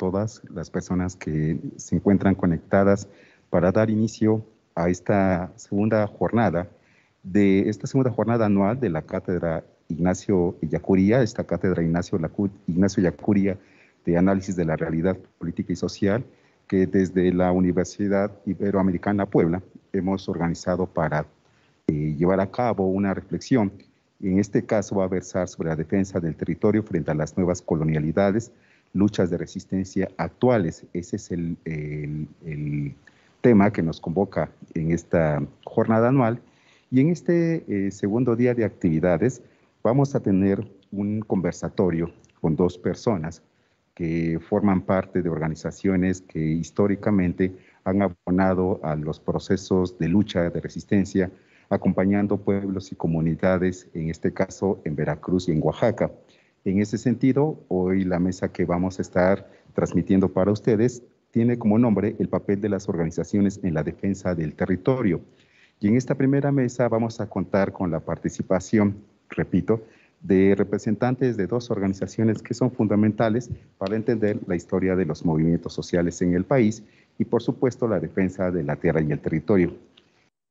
todas las personas que se encuentran conectadas para dar inicio a esta segunda jornada de esta segunda jornada anual de la cátedra Ignacio Yacuría, esta cátedra Ignacio, Ignacio Yacuría de análisis de la realidad política y social que desde la Universidad Iberoamericana Puebla hemos organizado para eh, llevar a cabo una reflexión. En este caso va a versar sobre la defensa del territorio frente a las nuevas colonialidades, luchas de resistencia actuales. Ese es el, tema que nos convoca en esta jornada anual. Y en este eh, segundo día de actividades vamos a tener un conversatorio con dos personas que forman parte de organizaciones que históricamente han abonado a los procesos de lucha, de resistencia, acompañando pueblos y comunidades, en este caso en Veracruz y en Oaxaca. En ese sentido, hoy la mesa que vamos a estar transmitiendo para ustedes tiene como nombre el papel de las organizaciones en la defensa del territorio. Y en esta primera mesa vamos a contar con la participación, repito, de representantes de dos organizaciones que son fundamentales para entender la historia de los movimientos sociales en el país y por supuesto la defensa de la tierra y el territorio.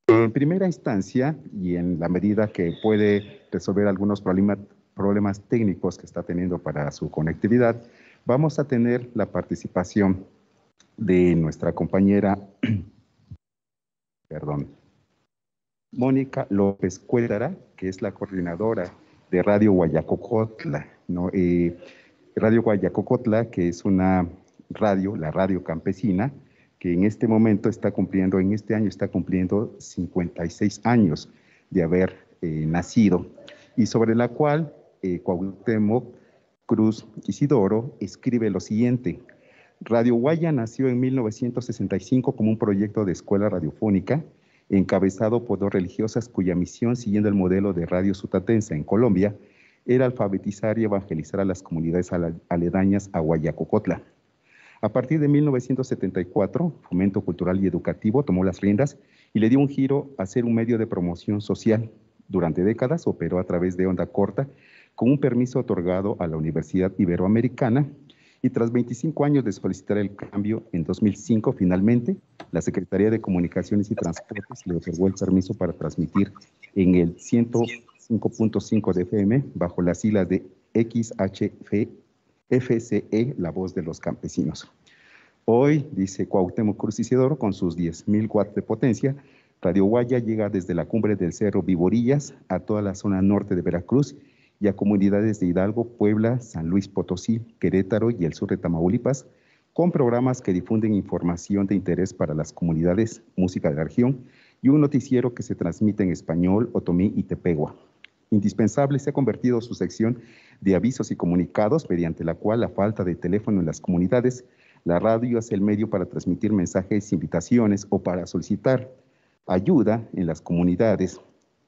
En primera instancia y en la medida que puede resolver algunos problemas, problemas técnicos que está teniendo para su conectividad, vamos a tener la participación de nuestra compañera, perdón, Mónica López Cuédara, que es la coordinadora de Radio Guayacocotla, ¿no? Eh, radio Guayacocotla, que es una radio, la radio campesina, que en este momento está cumpliendo, en este año está cumpliendo 56 años de haber eh, nacido, y sobre la cual eh, Cuauhtémoc Cruz Isidoro escribe lo siguiente. Radio Guaya nació en 1965 como un proyecto de escuela radiofónica encabezado por dos religiosas cuya misión, siguiendo el modelo de Radio Sutatense en Colombia, era alfabetizar y evangelizar a las comunidades aledañas a Guayacocotla. A partir de 1974, Fomento Cultural y Educativo tomó las riendas y le dio un giro a ser un medio de promoción social. Durante décadas operó a través de onda corta con un permiso otorgado a la Universidad Iberoamericana y tras 25 años de solicitar el cambio, en 2005 finalmente la Secretaría de Comunicaciones y Transportes le otorgó el permiso para transmitir en el 105.5 de FM bajo las siglas de XHFCE, la voz de los campesinos. Hoy, dice Cuauhtémoc Cruz Isidoro, con sus 10.000 watts de potencia, Radio Guaya llega desde la cumbre del Cerro Viborillas a toda la zona norte de Veracruz y a comunidades de Hidalgo, Puebla, San Luis Potosí, Querétaro y el sur de Tamaulipas, con programas que difunden información de interés para las comunidades, música de la región y un noticiero que se transmite en español, otomí y tepegua. Indispensable se ha convertido su sección de avisos y comunicados, mediante la cual la falta de teléfono en las comunidades, la radio es el medio para transmitir mensajes, invitaciones o para solicitar ayuda en las comunidades,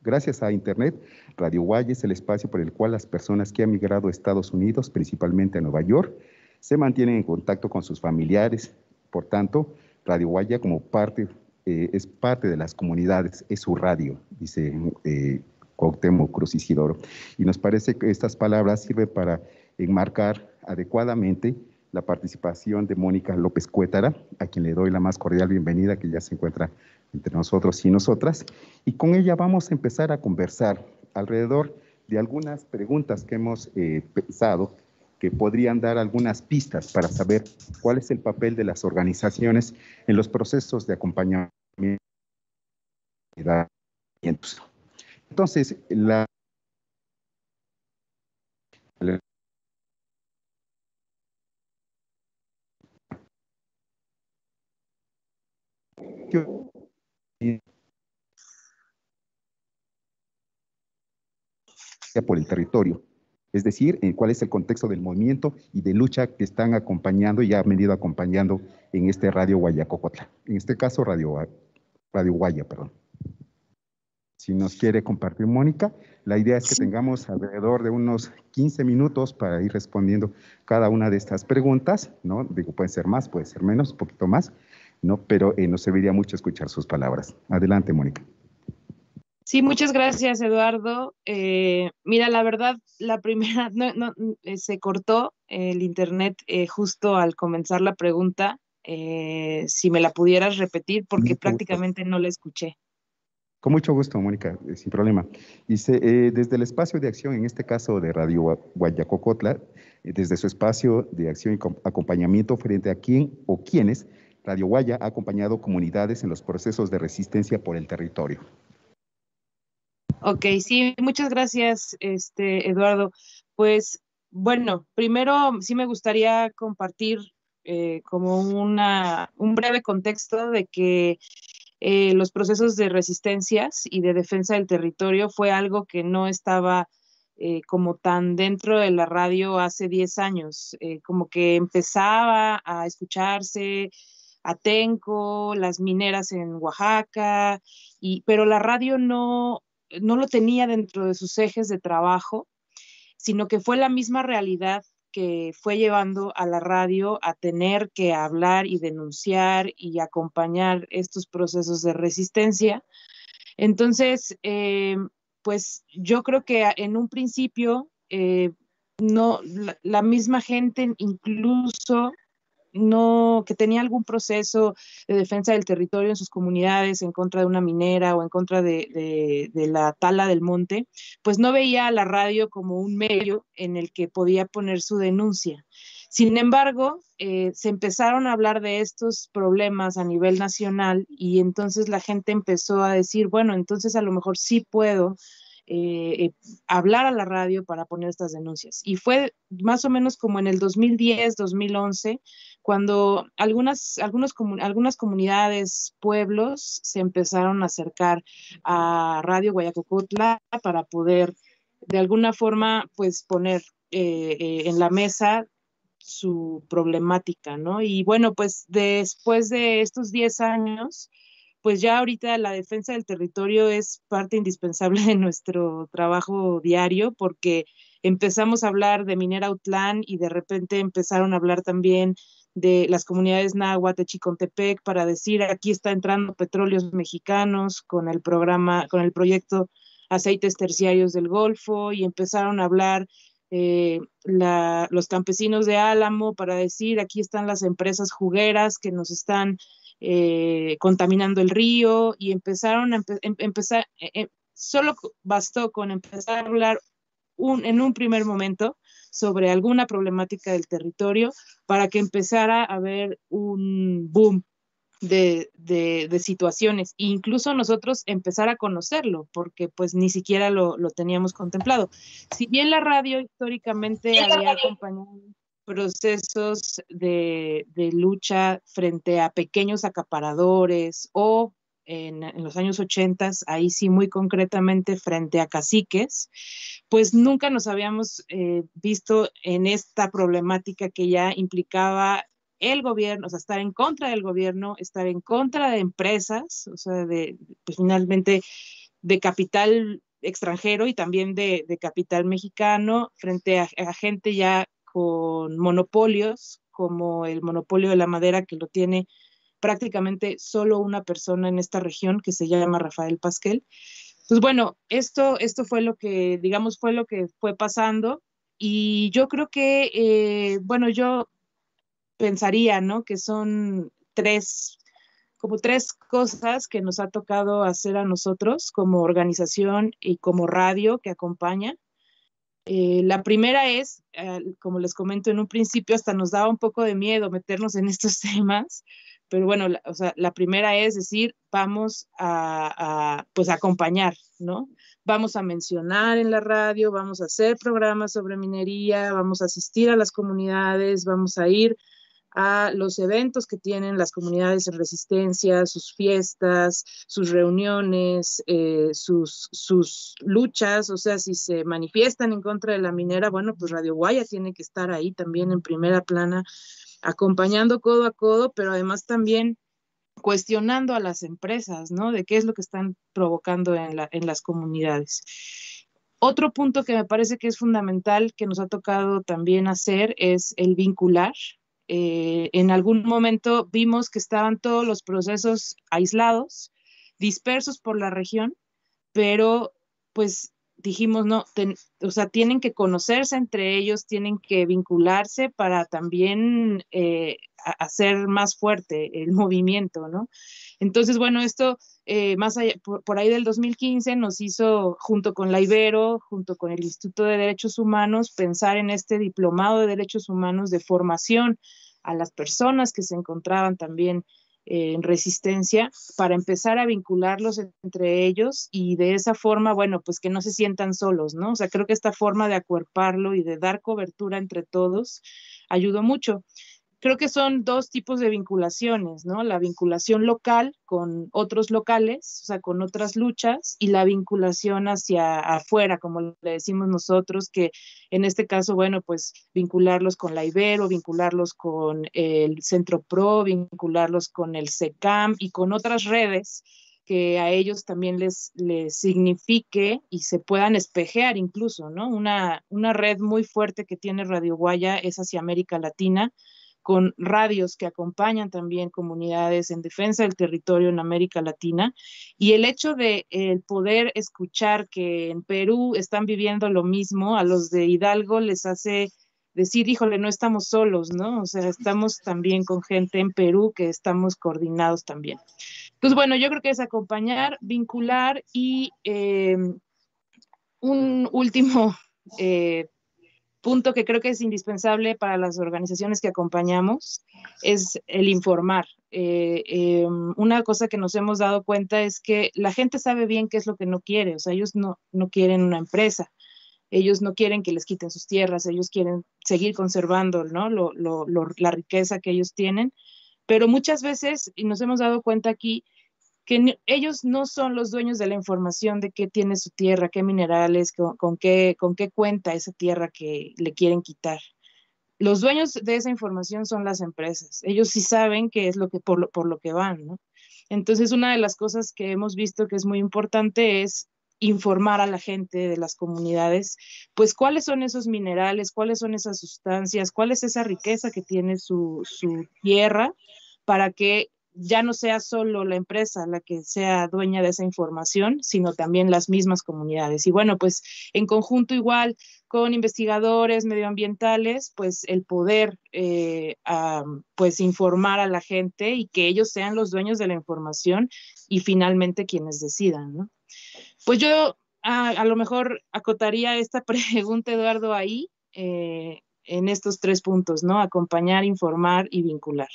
Gracias a Internet, Radio Guaya es el espacio por el cual las personas que han migrado a Estados Unidos, principalmente a Nueva York, se mantienen en contacto con sus familiares. Por tanto, Radio Guaya como parte, eh, es parte de las comunidades, es su radio, dice eh, Cruz Isidoro. Y nos parece que estas palabras sirven para enmarcar adecuadamente la participación de Mónica López Cuétara, a quien le doy la más cordial bienvenida, que ya se encuentra entre nosotros y nosotras, y con ella vamos a empezar a conversar alrededor de algunas preguntas que hemos eh, pensado que podrían dar algunas pistas para saber cuál es el papel de las organizaciones en los procesos de acompañamiento. Entonces, la por el territorio, es decir, en cuál es el contexto del movimiento y de lucha que están acompañando y han venido acompañando en este Radio Guayacocotla, en este caso Radio, Radio Guaya, perdón. Si nos quiere compartir Mónica, la idea es que tengamos alrededor de unos 15 minutos para ir respondiendo cada una de estas preguntas, ¿no? Digo, puede ser más, puede ser menos, un poquito más, ¿no? Pero eh, nos serviría mucho escuchar sus palabras. Adelante, Mónica. Sí, muchas gracias, Eduardo. Eh, mira, la verdad, la primera, no, no, eh, se cortó el internet eh, justo al comenzar la pregunta. si me la pudieras repetir, porque prácticamente no la escuché. Con mucho gusto, Mónica, sin problema. Dice, desde el espacio de acción, en este caso de Radio Guayacocotla, desde su espacio de acción y acompañamiento frente a quién o quiénes, Radio Guaya ha acompañado comunidades en los procesos de resistencia por el territorio. Ok, sí, muchas gracias, este, Eduardo. Pues bueno, primero sí me gustaría compartir eh, como una, un breve contexto de que eh, los procesos de resistencias y de defensa del territorio fue algo que no estaba eh, como tan dentro de la radio hace 10 años, como que empezaba a escucharse Atenco, las mineras en Oaxaca, y, pero la radio no, no lo tenía dentro de sus ejes de trabajo, sino que fue la misma realidad que fue llevando a la radio a tener que hablar y denunciar y acompañar estos procesos de resistencia. Entonces, eh, pues yo creo que en un principio, eh, no, la, misma gente incluso no, que tenía algún proceso de defensa del territorio en sus comunidades en contra de una minera o en contra de, la tala del monte, pues no veía a la radio como un medio en el que podía poner su denuncia. Sin embargo, eh, se empezaron a hablar de estos problemas a nivel nacional y entonces la gente empezó a decir, bueno, entonces a lo mejor sí puedo eh, eh, hablar a la radio para poner estas denuncias. Y fue más o menos como en el 2010, 2011, cuando algunas, algunas comunidades, pueblos se empezaron a acercar a Radio Guayacocotla para poder de alguna forma pues poner eh, en la mesa su problemática, ¿no? Y bueno, pues después de estos 10 años, pues ya ahorita la defensa del territorio es parte indispensable de nuestro trabajo diario porque empezamos a hablar de Minera Autlán y de repente empezaron a hablar también de las comunidades náhuatl, Chicontepec, para decir aquí está entrando petróleos mexicanos con el programa, con el proyecto Aceites Terciarios del Golfo y empezaron a hablar eh, los campesinos de Álamo para decir aquí están las empresas jugueras que nos están eh, contaminando el río y empezaron a em, empezar, eh, eh, solo bastó con empezar a hablar un, en un primer momento sobre alguna problemática del territorio para que empezara a haber un boom de, de, situaciones, e incluso nosotros empezar a conocerlo, porque pues ni siquiera lo, lo teníamos contemplado. Si bien la radio históricamente había acompañado procesos de, lucha frente a pequeños acaparadores o en, los años 80, ahí sí muy concretamente frente a caciques, pues nunca nos habíamos eh, visto en esta problemática que ya implicaba el gobierno, o sea, estar en contra del gobierno, estar en contra de empresas, o sea, de, pues finalmente de capital extranjero y también de, capital mexicano frente a, gente ya con monopolios, como el monopolio de la madera que lo tiene prácticamente solo una persona en esta región que se llama Rafael Pasquel. Pues bueno, esto, esto fue lo que, digamos, fue lo que fue pasando y yo creo que, eh, bueno, yo pensaría, ¿no? Que son tres, como tres cosas que nos ha tocado hacer a nosotros como organización y como radio que acompaña. Eh, la primera es, eh, como les comento en un principio, hasta nos daba un poco de miedo meternos en estos temas, pero bueno, la, o sea, la primera es decir, vamos a, a, pues acompañar, ¿no? Vamos a mencionar en la radio, vamos a hacer programas sobre minería, vamos a asistir a las comunidades, vamos a ir a los eventos que tienen las comunidades en resistencia, sus fiestas, sus reuniones, eh, sus, luchas, o sea, si se manifiestan en contra de la minera, bueno, pues Radio Guaya tiene que estar ahí también en primera plana, acompañando codo a codo, pero además también cuestionando a las empresas, ¿no? De qué es lo que están provocando en las comunidades. Otro punto que me parece que es fundamental que nos ha tocado también hacer es el vincular eh, en algún momento vimos que estaban todos los procesos aislados, dispersos por la región, pero pues dijimos, no, o sea, tienen que conocerse entre ellos, tienen que vincularse para también eh, hacer más fuerte el movimiento, ¿no? Entonces, bueno, esto eh, más allá, por, ahí del 2015 nos hizo, junto con la Ibero, junto con el Instituto de Derechos Humanos, pensar en este diplomado de derechos humanos de formación a las personas que se encontraban también en resistencia para empezar a vincularlos entre ellos y de esa forma, bueno, pues que no se sientan solos, ¿no? O sea, creo que esta forma de acuerparlo y de dar cobertura entre todos ayudó mucho creo que son dos tipos de vinculaciones, ¿no? La vinculación local con otros locales, o sea, con otras luchas, y la vinculación hacia afuera, como le decimos nosotros, que en este caso, bueno, pues vincularlos con la Ibero, vincularlos con el Centro Pro, vincularlos con el SECAM y con otras redes que a ellos también les, les signifique y se puedan espejear incluso, ¿no? Una, una red muy fuerte que tiene Radio Guaya es hacia América Latina, con radios que acompañan también comunidades en defensa del territorio en América Latina. Y el hecho de el poder escuchar que en Perú están viviendo lo mismo, a los de Hidalgo les hace decir, híjole, no estamos solos, ¿no? O sea, estamos también con gente en Perú que estamos coordinados también. Entonces, bueno, yo creo que es acompañar, vincular y eh, un último eh, punto que creo que es indispensable para las organizaciones que acompañamos es el informar. Eh, em, una cosa que nos hemos dado cuenta es que la gente sabe bien qué es lo que no quiere, o sea, ellos no, no quieren una empresa, ellos no quieren que les quiten sus tierras, ellos quieren seguir conservando ¿no? la riqueza que ellos tienen, pero muchas veces, y nos hemos dado cuenta aquí, que ellos no son los dueños de la información de qué tiene su tierra, qué minerales, con, qué, con qué cuenta esa tierra que le quieren quitar. Los dueños de esa información son las empresas. Ellos sí saben qué es lo que por lo, por lo que van. Entonces, una de las cosas que hemos visto que es muy importante es informar a la gente de las comunidades, pues cuáles son esos minerales, cuáles son esas sustancias, cuál es esa riqueza que tiene su, su tierra, para que ya no sea solo la empresa la que sea dueña de esa información, sino también las mismas comunidades. Y bueno, pues en conjunto igual con investigadores medioambientales, pues el poder eh, pues informar a la gente y que ellos sean los dueños de la información y finalmente quienes decidan, ¿no? Pues yo a, lo mejor acotaría esta pregunta, Eduardo, ahí, eh, en estos tres puntos, ¿no? Acompañar, informar y vincular.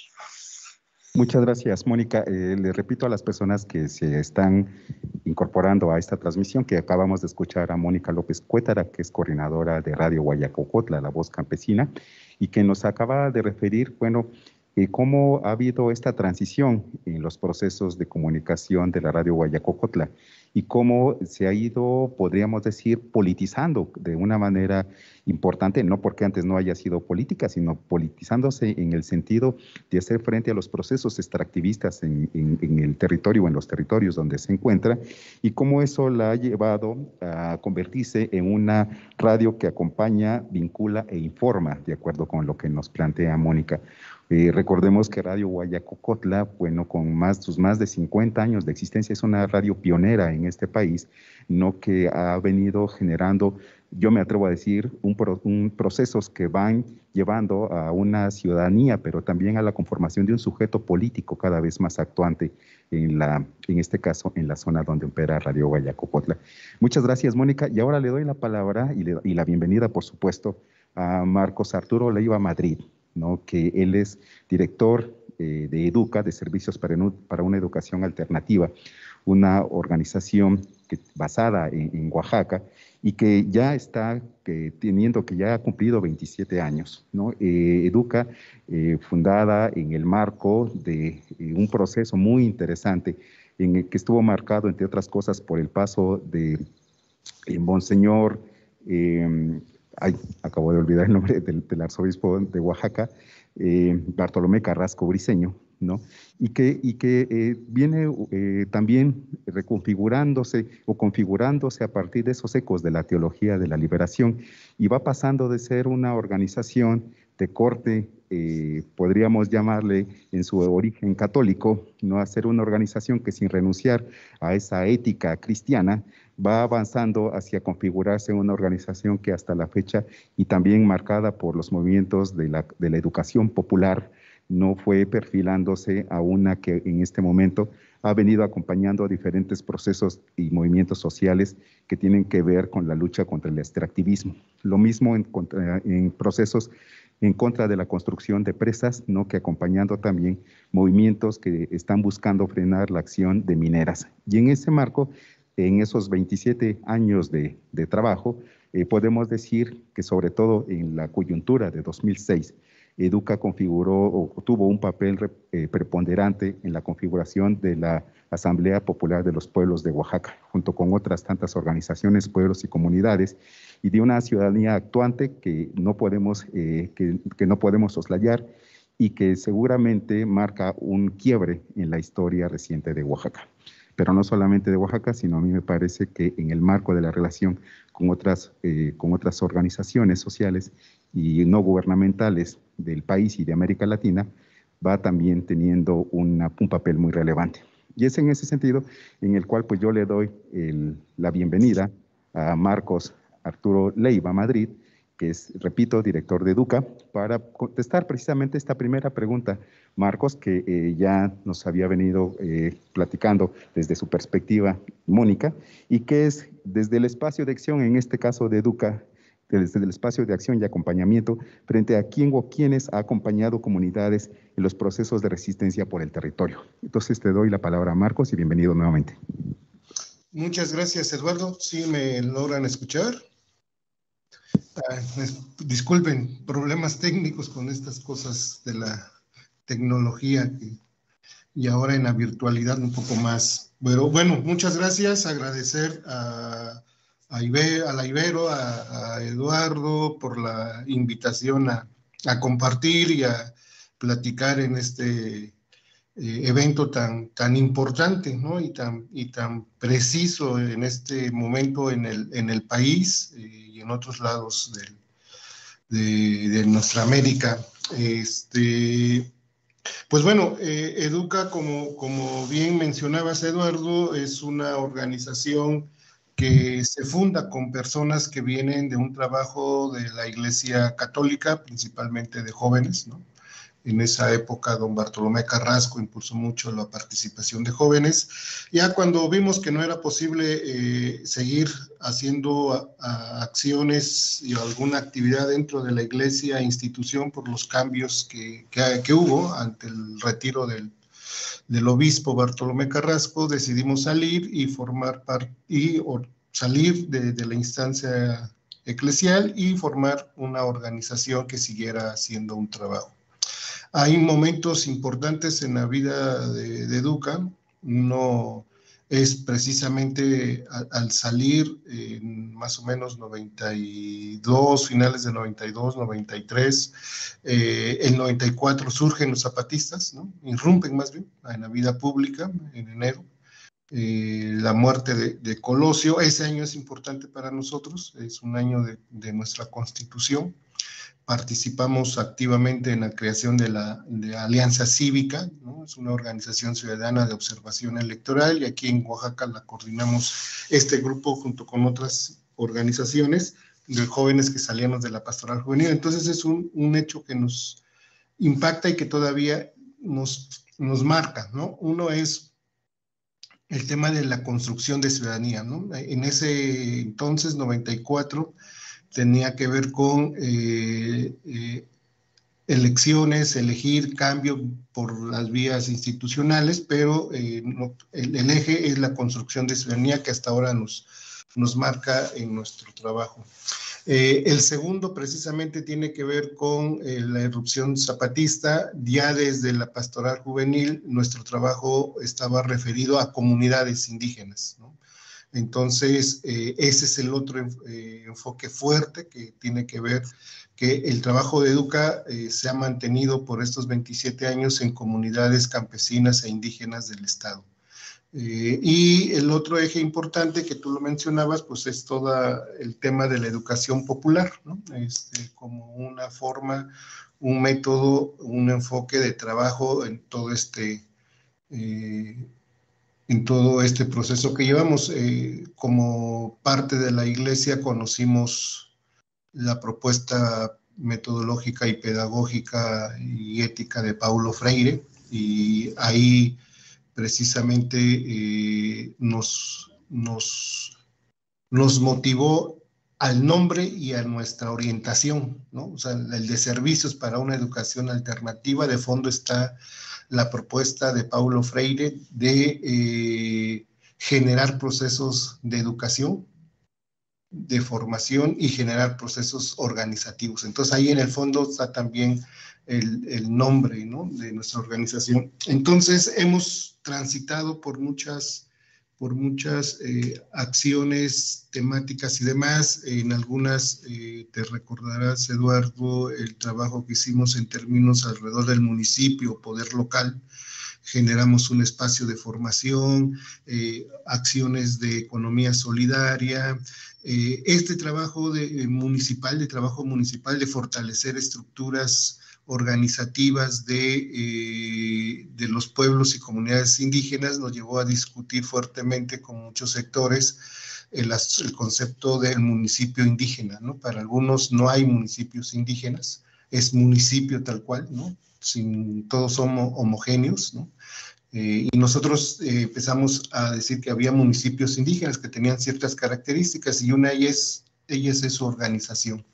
Muchas gracias, Mónica. Eh, le repito a las personas que se están incorporando a esta transmisión que acabamos de escuchar a Mónica López Cuétara, que es coordinadora de Radio Guayacocotla, La Voz Campesina, y que nos acaba de referir, bueno, eh, cómo ha habido esta transición en los procesos de comunicación de la Radio Guayacocotla y cómo se ha ido, podríamos decir, politizando de una manera importante, no porque antes no haya sido política, sino politizándose en el sentido de hacer frente a los procesos extractivistas en, el territorio o en los territorios donde se encuentra, y cómo eso la ha llevado a convertirse en una radio que acompaña, vincula e informa, de acuerdo con lo que nos plantea Mónica. Eh, recordemos que Radio Guayacocotla, bueno, con más, sus más de 50 años de existencia, es una radio pionera en este país, no que ha venido generando, yo me atrevo a decir, un, procesos que van llevando a una ciudadanía, pero también a la conformación de un sujeto político cada vez más actuante en, la, en este caso, en la zona donde opera Radio Guayacocotla. Muchas gracias, Mónica. Y ahora le doy la palabra y, y la bienvenida, por supuesto, a Marcos Arturo Leiva Madrid que él es director eh, de Educa, de Servicios para, una Educación Alternativa, una organización basada en, Oaxaca y que ya está teniendo, que ya ha cumplido 27 años. ¿no? Eh, Educa, eh, fundada en el marco de un proceso muy interesante en el que estuvo marcado, entre otras cosas, por el paso de Monseñor ay, acabo de olvidar el nombre del, arzobispo de Oaxaca, eh, Bartolomé Carrasco Briceño, ¿no? Y que, y que eh, viene eh, también reconfigurándose o configurándose a partir de esos ecos de la teología de la liberación y va pasando de ser una organización de corte, podríamos llamarle en su origen católico, no a ser una organización que sin renunciar a esa ética cristiana, va avanzando hacia configurarse una organización que hasta la fecha y también marcada por los movimientos de la, de la educación popular, no fue perfilándose a una que en este momento ha venido acompañando a diferentes procesos y movimientos sociales que tienen que ver con la lucha contra el extractivismo. Lo mismo en, en procesos en contra de la construcción de presas, ¿no? que acompañando también movimientos que están buscando frenar la acción de mineras. Y en ese marco, en esos 27 años de, trabajo, eh, podemos decir que sobre todo en la coyuntura de 2006, Educa configuró o tuvo un papel eh, preponderante en la configuración de la Asamblea Popular de los Pueblos de Oaxaca, junto con otras tantas organizaciones, pueblos y comunidades, y de una ciudadanía actuante que no podemos, eh, que, que no podemos soslayar y que seguramente marca un quiebre en la historia reciente de Oaxaca pero no solamente de Oaxaca, sino a mí me parece que en el marco de la relación con otras, eh, con otras organizaciones sociales y no gubernamentales del país y de América Latina, va también teniendo un papel muy relevante. Y es en ese sentido en el cual pues yo le doy la bienvenida a Marcos Arturo Leiva Madrid, que es, repito, director de Educa, para contestar precisamente esta primera pregunta. Marcos, que eh, ya nos había venido eh, platicando desde su perspectiva, Mónica, y que es desde el espacio de acción, en este caso de Educa, desde el espacio de acción y acompañamiento, frente a quién o quiénes ha acompañado comunidades en los procesos de resistencia por el territorio. Entonces te doy la palabra Marcos y bienvenido nuevamente. Muchas gracias, Eduardo. ¿Sí me logran escuchar? Ah, disculpen, problemas técnicos con estas cosas de la tecnología y ahora en la virtualidad un poco más. Pero bueno, muchas gracias, agradecer a, a, la Ibero, a, Eduardo por la invitación a, compartir y a platicar en este eh, evento tan, tan importante ¿no? y, tan, y tan preciso en este momento en el, en el país. Eh, en otros lados de, de, nuestra América. Este, pues bueno, eh, Educa, como, como bien mencionabas, Eduardo, es una organización que se funda con personas que vienen de un trabajo de la Iglesia Católica, principalmente de jóvenes, ¿no? En esa época, don Bartolomé Carrasco impulsó mucho la participación de jóvenes. Ya cuando vimos que no era posible eh, seguir haciendo acciones y alguna actividad dentro de la iglesia, institución, por los cambios que, que, hubo ante el retiro del, obispo Bartolomé Carrasco, decidimos salir y formar parte, y salir de, de la instancia eclesial y formar una organización que siguiera haciendo un trabajo. Hay momentos importantes en la vida de, Educa. Uno es precisamente al, salir en más o menos 92, finales de 92, 93, eh, el 94 surgen los zapatistas, ¿no? irrumpen más bien en la vida pública en enero. Eh, la muerte de, Colosio, ese año es importante para nosotros, es un año de, de nuestra constitución participamos activamente en la creación de la Alianza Cívica, ¿no? es una organización ciudadana de observación electoral y aquí en Oaxaca la coordinamos este grupo junto con otras organizaciones de jóvenes que salíamos de la pastoral juvenil. Entonces es un, un hecho que nos impacta y que todavía nos, nos marca. ¿no? Uno es el tema de la construcción de ciudadanía. ¿no? En ese entonces, 94, tenía que ver con eh, eh, elecciones, elegir cambio por las vías institucionales, pero eh, el, eje es la construcción de ciudadanía que hasta ahora nos, nos marca en nuestro trabajo. el segundo precisamente tiene que ver con la erupción zapatista. Ya desde la pastoral juvenil, nuestro trabajo estaba referido a comunidades indígenas. ¿no? Entonces, eh, ese es el otro eh, enfoque fuerte que tiene que ver que el trabajo de Educa eh, se ha mantenido por estos 27 años en comunidades campesinas e indígenas del Estado. y el otro eje importante que tú lo mencionabas, pues es todo el tema de la educación popular. Este, como una forma, un método, un enfoque de trabajo en todo este en todo este proceso que llevamos. Eh, como parte de la iglesia conocimos la propuesta metodológica y pedagógica y ética de Paulo Freire y ahí precisamente eh, nos, nos, nos motivó al nombre y a nuestra orientación, ¿no? O sea, el de servicios para una educación alternativa, de fondo está la propuesta de Paulo Freire de eh, generar procesos de educación, de formación y generar procesos organizativos. Entonces ahí en el fondo está también el, nombre ¿no? de nuestra organización. Entonces hemos transitado por muchas por muchas eh, acciones temáticas y demás. En algunas eh, te recordarás, Eduardo, el trabajo que hicimos en términos alrededor del municipio, poder local. Generamos un espacio de formación, eh, acciones de economía solidaria, este trabajo de, municipal, de trabajo municipal, de fortalecer estructuras organizativas de, eh, de, los pueblos y comunidades indígenas nos llevó a discutir fuertemente con muchos sectores el, el, concepto del municipio indígena, ¿no? Para algunos no hay municipios indígenas, es municipio tal cual, ¿no? Sin, todos somos homogéneos, ¿no? Eh, y nosotros eh, empezamos a decir que había municipios indígenas que tenían ciertas características y una de ellas es su organización.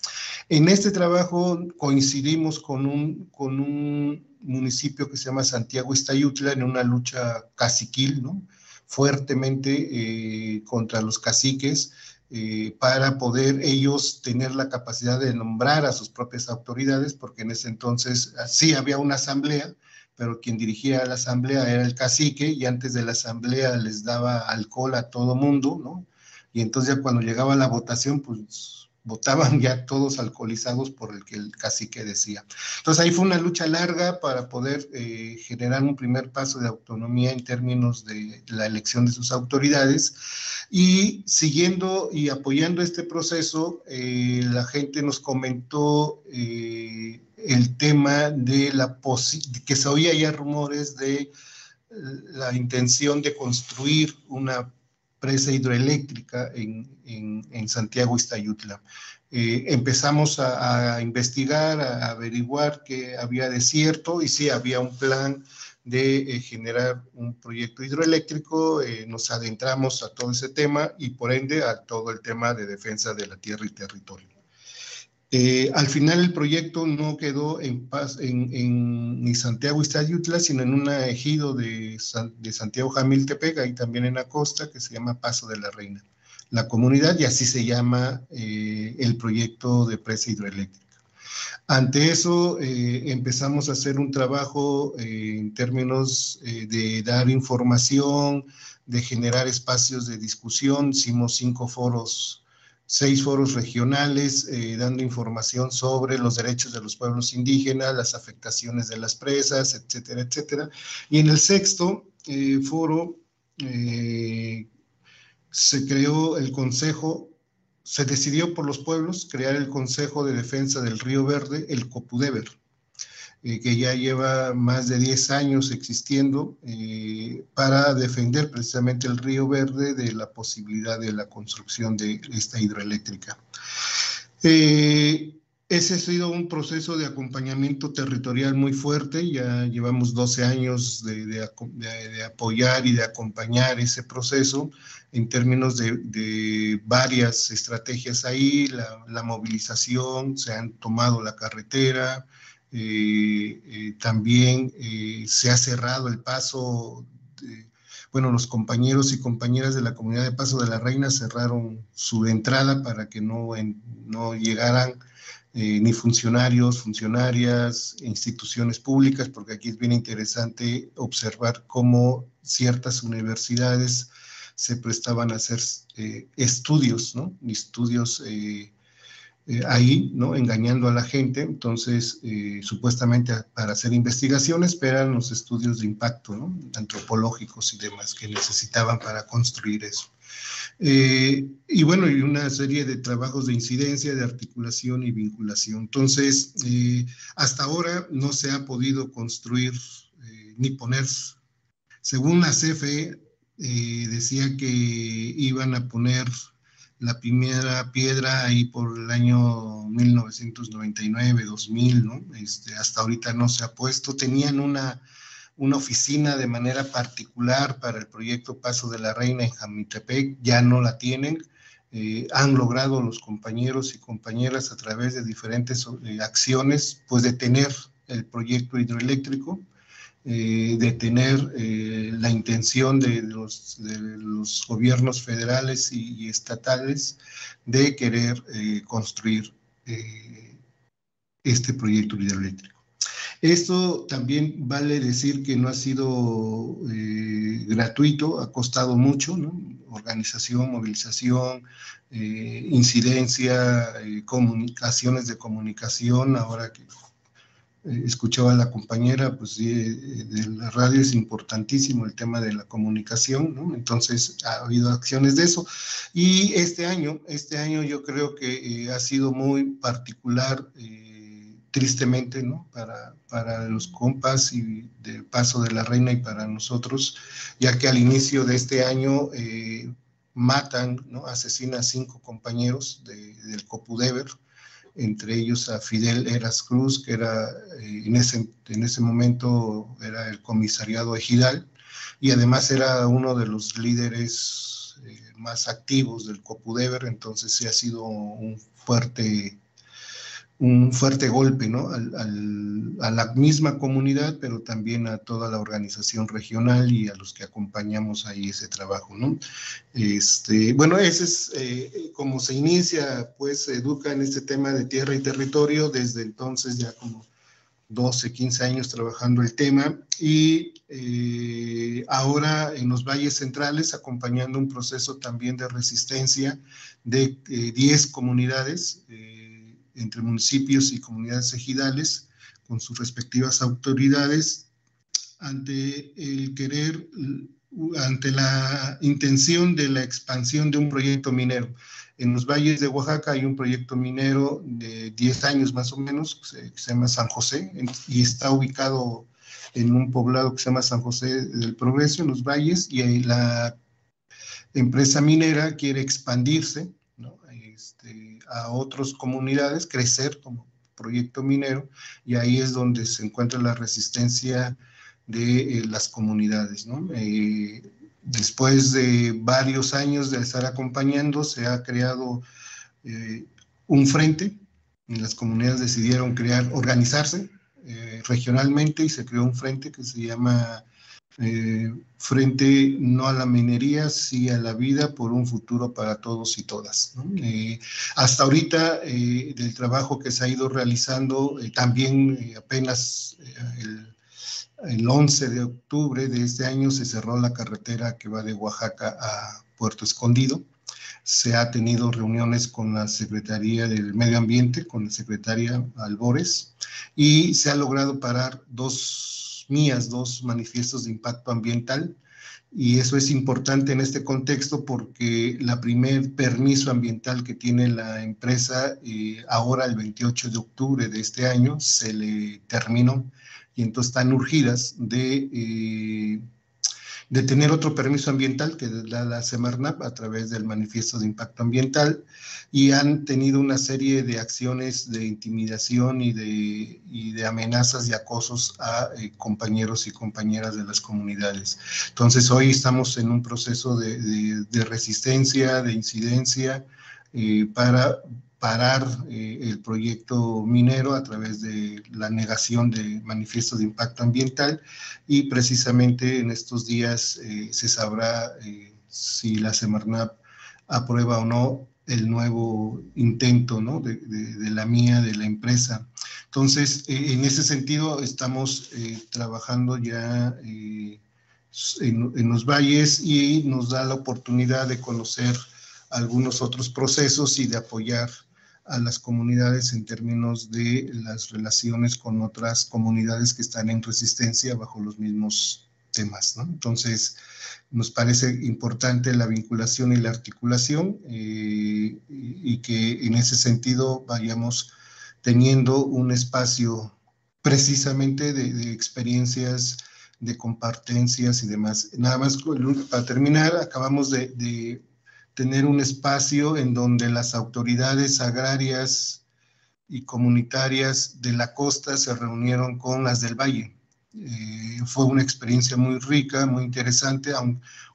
En este trabajo coincidimos con un, con un municipio que se llama Santiago Iztayutla en una lucha caciquil, ¿no? fuertemente eh, contra los caciques, eh, para poder ellos tener la capacidad de nombrar a sus propias autoridades, porque en ese entonces sí había una asamblea, pero quien dirigía la asamblea era el cacique y antes de la asamblea les daba alcohol a todo mundo, ¿no? Y entonces ya cuando llegaba la votación, pues votaban ya todos alcoholizados por el que el cacique decía. Entonces ahí fue una lucha larga para poder eh, generar un primer paso de autonomía en términos de la elección de sus autoridades y siguiendo y apoyando este proceso, eh, la gente nos comentó eh, el tema de la que se oía ya rumores de la intención de construir una presa hidroeléctrica en, en, Santiago Iztayutla. Eh, empezamos a, investigar, a, averiguar que había desierto y sí había un plan de eh, generar un proyecto hidroeléctrico, eh, nos adentramos a todo ese tema y por ende a todo el tema de defensa de la tierra y territorio. Eh, al final el proyecto no quedó en, paz, en, en ni Santiago sino en un ejido de, de Santiago Jamiltepec, ahí también en la costa, que se llama Paso de la Reina. La comunidad, y así se llama eh, el proyecto de presa hidroeléctrica. Ante eso, eh, empezamos a hacer un trabajo en términos de dar información, de generar espacios de discusión. Hicimos cinco foros seis foros regionales eh, dando información sobre los derechos de los pueblos indígenas, las afectaciones de las presas, etcétera, etcétera. Y en el sexto eh, foro eh, se creó el Consejo, se decidió por los pueblos crear el Consejo de Defensa del Río Verde, el COPUDEVER eh, que ya lleva más de 10 años existiendo eh, para defender precisamente el río Verde de la posibilidad de la construcción de esta hidroeléctrica. Eh, ese ha sido un proceso de acompañamiento territorial muy fuerte, ya llevamos 12 años de, apoyar y de acompañar ese proceso en términos de, varias estrategias ahí, la, la, movilización, se han tomado la carretera, también eh, se ha cerrado el paso, bueno, los compañeros y compañeras de la comunidad de Paso de la Reina cerraron su entrada para que no, no llegaran ni funcionarios, funcionarias, instituciones públicas, porque aquí es bien interesante observar cómo ciertas universidades se prestaban a hacer estudios, ¿no? Estudios eh, ahí, ¿no? Engañando a la gente. Entonces, eh, supuestamente para hacer investigaciones, pero los estudios de impacto. Antropológicos y demás que necesitaban para construir eso. Eh, y bueno, y una serie de trabajos de incidencia, de articulación y vinculación. Entonces, hasta ahora no se ha podido construir ni poner, según la CFE, eh, decía que iban a poner la primera piedra ahí por el año 1999, 2000, ¿no? Este, hasta ahorita no se ha puesto. Tenían una, una oficina de manera particular para el proyecto Paso de la Reina en Jamitepec, ya no la tienen. Eh, han logrado los compañeros y compañeras a través de diferentes eh, acciones, pues detener el proyecto hidroeléctrico eh, de tener eh, la intención de los, gobiernos federales y, estatales de querer eh, construir este proyecto hidroeléctrico. Esto también vale decir que no ha sido gratuito, ha costado mucho, organización, movilización, incidencia, comunicaciones de comunicación, ahora que escuchaba a la compañera, pues eh, de la radio es importantísimo el tema de la comunicación, ¿no? Entonces ha habido acciones de eso. Y este año, este año yo creo que eh, ha sido muy particular, tristemente, ¿no? Para, para los compas y del paso de la reina y para nosotros, ya que al inicio de este año matan, ¿no? Asesinan a cinco compañeros del Copudever entre ellos a Fidel Eras Cruz, que era eh, en, ese, en ese momento era el comisariado ejidal, y además era uno de los líderes eh, más activos del Copudever, entonces sí ha sido un fuerte un fuerte golpe ¿no? a la misma comunidad, pero también a toda la organización regional y a los que acompañamos ahí ese trabajo. ¿no? Este, bueno, ese es eh, como se inicia, pues se educa en este tema de tierra y territorio, desde entonces ya como 12, 15 años trabajando el tema y eh, ahora en los valles centrales acompañando un proceso también de resistencia de 10 eh, comunidades entre municipios y comunidades ejidales con sus respectivas autoridades ante el querer, ante la intención de la expansión de un proyecto minero. En los valles de Oaxaca hay un proyecto minero de 10 años más o menos, que se, llama San José, y está ubicado en un poblado que se llama San José del Progreso, en los valles, y la empresa minera quiere expandirse este, a otras comunidades, crecer como proyecto minero, y ahí es donde se encuentra la resistencia de eh, las comunidades. Eh, después de varios años de estar acompañando, se ha creado eh, un frente, y las comunidades decidieron crear, organizarse regionalmente y se creó un frente que se llama eh, frente no a la minería, sí a la vida por un futuro para todos y todas. Eh, hasta ahorita, eh, del trabajo que se ha ido realizando, también apenas el, el 11 de octubre de este año se cerró la carretera que va de Oaxaca a Puerto Escondido. Se ha tenido reuniones con la Secretaría del Medio Ambiente, con la secretaria Albores, y se ha logrado parar dos mías dos manifiestos de impacto ambiental y eso es importante en este contexto porque la primer permiso ambiental que tiene la empresa eh, ahora el 28 de octubre de este año se le terminó y entonces están urgidas de eh, de tener otro permiso ambiental que da la Semarnap a través del manifiesto de impacto ambiental y han tenido una serie de acciones de intimidación y de, de amenazas y acosos a eh, compañeros y compañeras de las comunidades. Entonces hoy estamos en un proceso de, de, resistencia, de incidencia eh, para parar eh, el proyecto minero a través de la negación de manifiesto de impacto ambiental y precisamente en estos días eh, se sabrá eh, si la Semarnap aprueba o no el nuevo intento ¿no? de, la mía, de la empresa. Entonces, en ese sentido, estamos trabajando ya en los valles y nos da la oportunidad de conocer algunos otros procesos y de apoyar a las comunidades en términos de las relaciones con otras comunidades que están en resistencia bajo los mismos temas. ¿no? Entonces, nos parece importante la vinculación y la articulación eh, y que en ese sentido vayamos teniendo un espacio precisamente de, experiencias de compartencias y demás. Nada más para terminar, acabamos de, de tener un espacio en donde las autoridades agrarias y comunitarias de la costa se reunieron con las del valle. Eh, fue una experiencia muy rica, muy interesante,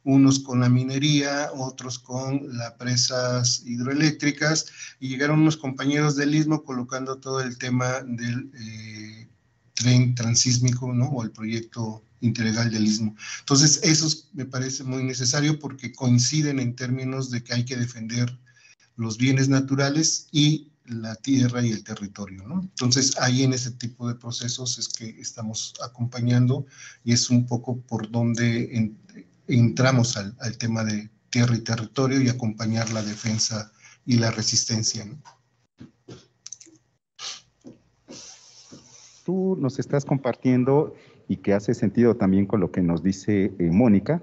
unos con la minería, otros con las presas hidroeléctricas, y llegaron unos compañeros del Istmo colocando todo el tema del eh, tren transísmico, ¿no? O el proyecto integral del Istmo. Entonces, eso me parece muy necesario porque coinciden en términos de que hay que defender los bienes naturales y la tierra y el territorio, ¿no? Entonces, ahí en ese tipo de procesos es que estamos acompañando y es un poco por donde entramos al, tema de tierra y territorio y acompañar la defensa y la resistencia, ¿no? Tú nos estás compartiendo y que hace sentido también con lo que nos dice eh, Mónica,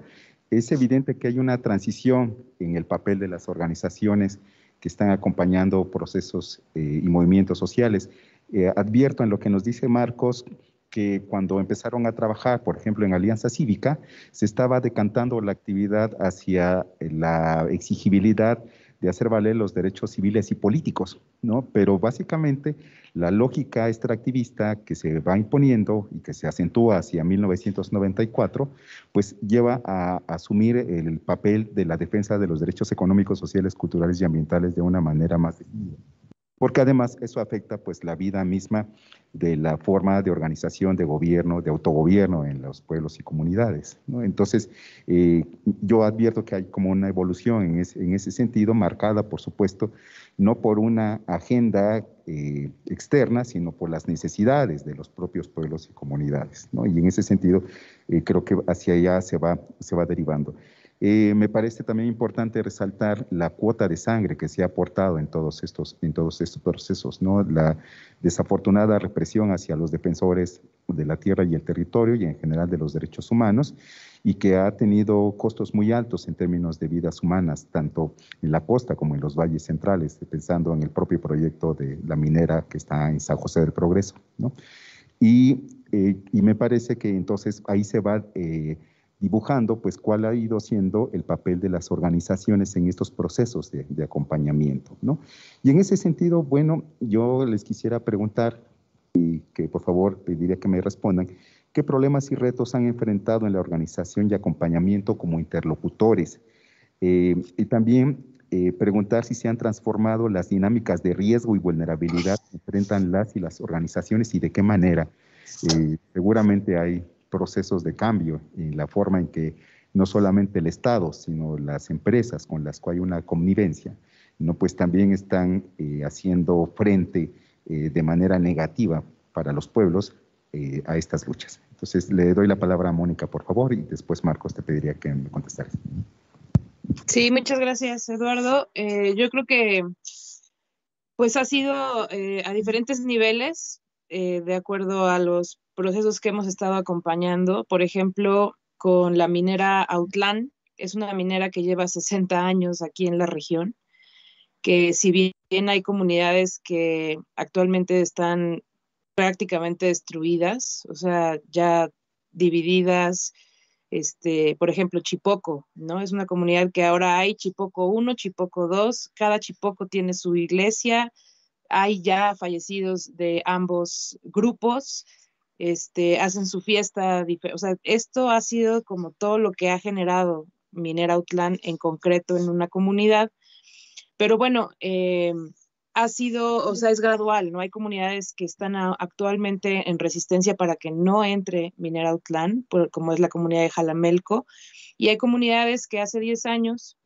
es evidente que hay una transición en el papel de las organizaciones que están acompañando procesos eh, y movimientos sociales. Eh, advierto en lo que nos dice Marcos que cuando empezaron a trabajar, por ejemplo, en Alianza Cívica, se estaba decantando la actividad hacia la exigibilidad de hacer valer los derechos civiles y políticos, ¿no? Pero básicamente la lógica extractivista que se va imponiendo y que se acentúa hacia 1994, pues lleva a, asumir el papel de la defensa de los derechos económicos, sociales, culturales y ambientales de una manera más porque además eso afecta pues la vida misma de la forma de organización de gobierno, de autogobierno en los pueblos y comunidades. Entonces, eh, yo advierto que hay como una evolución en, ese sentido, marcada, por supuesto, no por una agenda eh, externa, sino por las necesidades de los propios pueblos y comunidades. Y en ese sentido, eh, creo que hacia allá se va, se va derivando. Eh, me parece también importante resaltar la cuota de sangre que se ha aportado en todos estos, en todos estos procesos, ¿no? la desafortunada represión hacia los defensores de la tierra y el territorio y en general de los derechos humanos y que ha tenido costos muy altos en términos de vidas humanas, tanto en la costa como en los valles centrales, pensando en el propio proyecto de la minera que está en San José del Progreso. ¿no? Y, eh, y me parece que entonces ahí se va... Eh, dibujando pues cuál ha ido siendo el papel de las organizaciones en estos procesos de, acompañamiento. ¿no? Y en ese sentido, bueno, yo les quisiera preguntar, y que por favor pediría que me respondan, ¿qué problemas y retos han enfrentado en la organización y acompañamiento como interlocutores? Eh, y también eh, preguntar si se han transformado las dinámicas de riesgo y vulnerabilidad que enfrentan las y las organizaciones y de qué manera. Eh, seguramente hay procesos de cambio y la forma en que no solamente el Estado, sino las empresas con las cuales hay una connivencia, ¿no? pues también están eh, haciendo frente eh, de manera negativa para los pueblos eh, a estas luchas. Entonces le doy la palabra a Mónica, por favor, y después Marcos te pediría que me contestaras. Sí, muchas gracias, Eduardo. yo creo que pues ha sido a diferentes niveles, de acuerdo a los procesos que hemos estado acompañando, por ejemplo, con la minera Outland, es una minera que lleva 60 años aquí en la región, que si bien hay comunidades que actualmente están prácticamente destruidas, o sea, ya divididas, este, por ejemplo, Chipoco, ¿no? Es una comunidad que ahora hay Chipoco 1, Chipoco 2, cada Chipoco tiene su iglesia, hay ya fallecidos de ambos grupos, este, hacen su fiesta, o sea, esto ha sido como todo lo que ha generado Minera Outland en concreto en una comunidad, pero bueno, eh, ha sido, o sea, es gradual, ¿no? Hay comunidades que están actualmente en resistencia para que no entre Minera Outland, como es la comunidad de Jalamelco, y hay comunidades que hace 10 años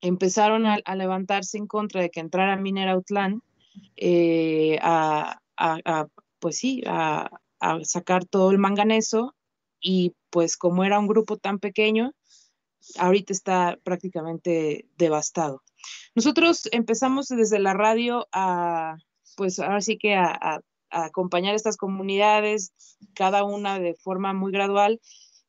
empezaron a, levantarse en contra de que entrara Minera Outland, eh, a, pues sí, a, a sacar todo el manganeso y pues como era un grupo tan pequeño, ahorita está prácticamente devastado. Nosotros empezamos desde la radio a, pues ahora sí que a, acompañar estas comunidades, cada una de forma muy gradual,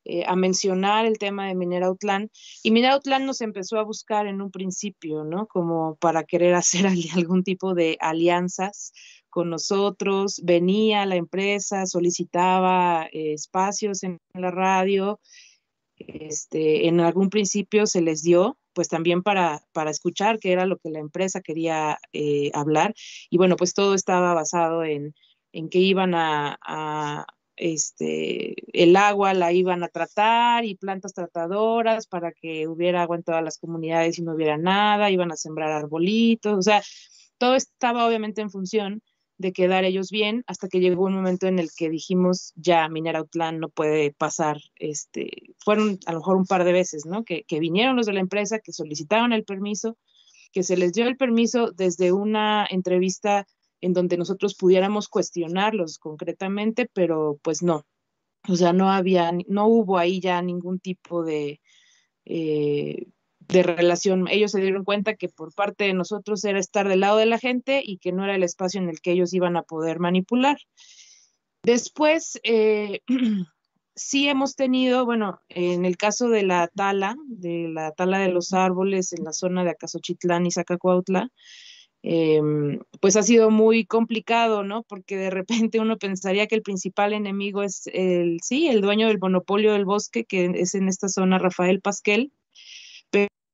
eh, a mencionar el tema de Minera Outland. Y Minera Outland nos empezó a buscar en un principio, ¿no? Como para querer hacer algún tipo de alianzas con nosotros, venía la empresa, solicitaba eh, espacios en la radio, este, en algún principio se les dio, pues también para, para escuchar qué era lo que la empresa quería eh, hablar. Y bueno, pues todo estaba basado en, en que iban a, este, el agua la iban a tratar y plantas tratadoras para que hubiera agua en todas las comunidades y no hubiera nada, iban a sembrar arbolitos, o sea, todo estaba obviamente en función de quedar ellos bien hasta que llegó un momento en el que dijimos ya Minerautlán no puede pasar, este, fueron a lo mejor un par de veces, ¿no? Que, que vinieron los de la empresa, que solicitaron el permiso, que se les dio el permiso desde una entrevista en donde nosotros pudiéramos cuestionarlos concretamente, pero pues no, o sea, no había, no hubo ahí ya ningún tipo de, eh, de relación. Ellos se dieron cuenta que por parte de nosotros era estar del lado de la gente y que no era el espacio en el que ellos iban a poder manipular. Después, eh, sí hemos tenido, bueno, en el caso de la tala, de la tala de los árboles en la zona de Acasochitlán y Zacacuautla, em, pues ha sido muy complicado, ¿no? Porque de repente uno pensaría que el principal enemigo es el, sí, el dueño del monopolio del bosque, que es en esta zona Rafael Pasquel,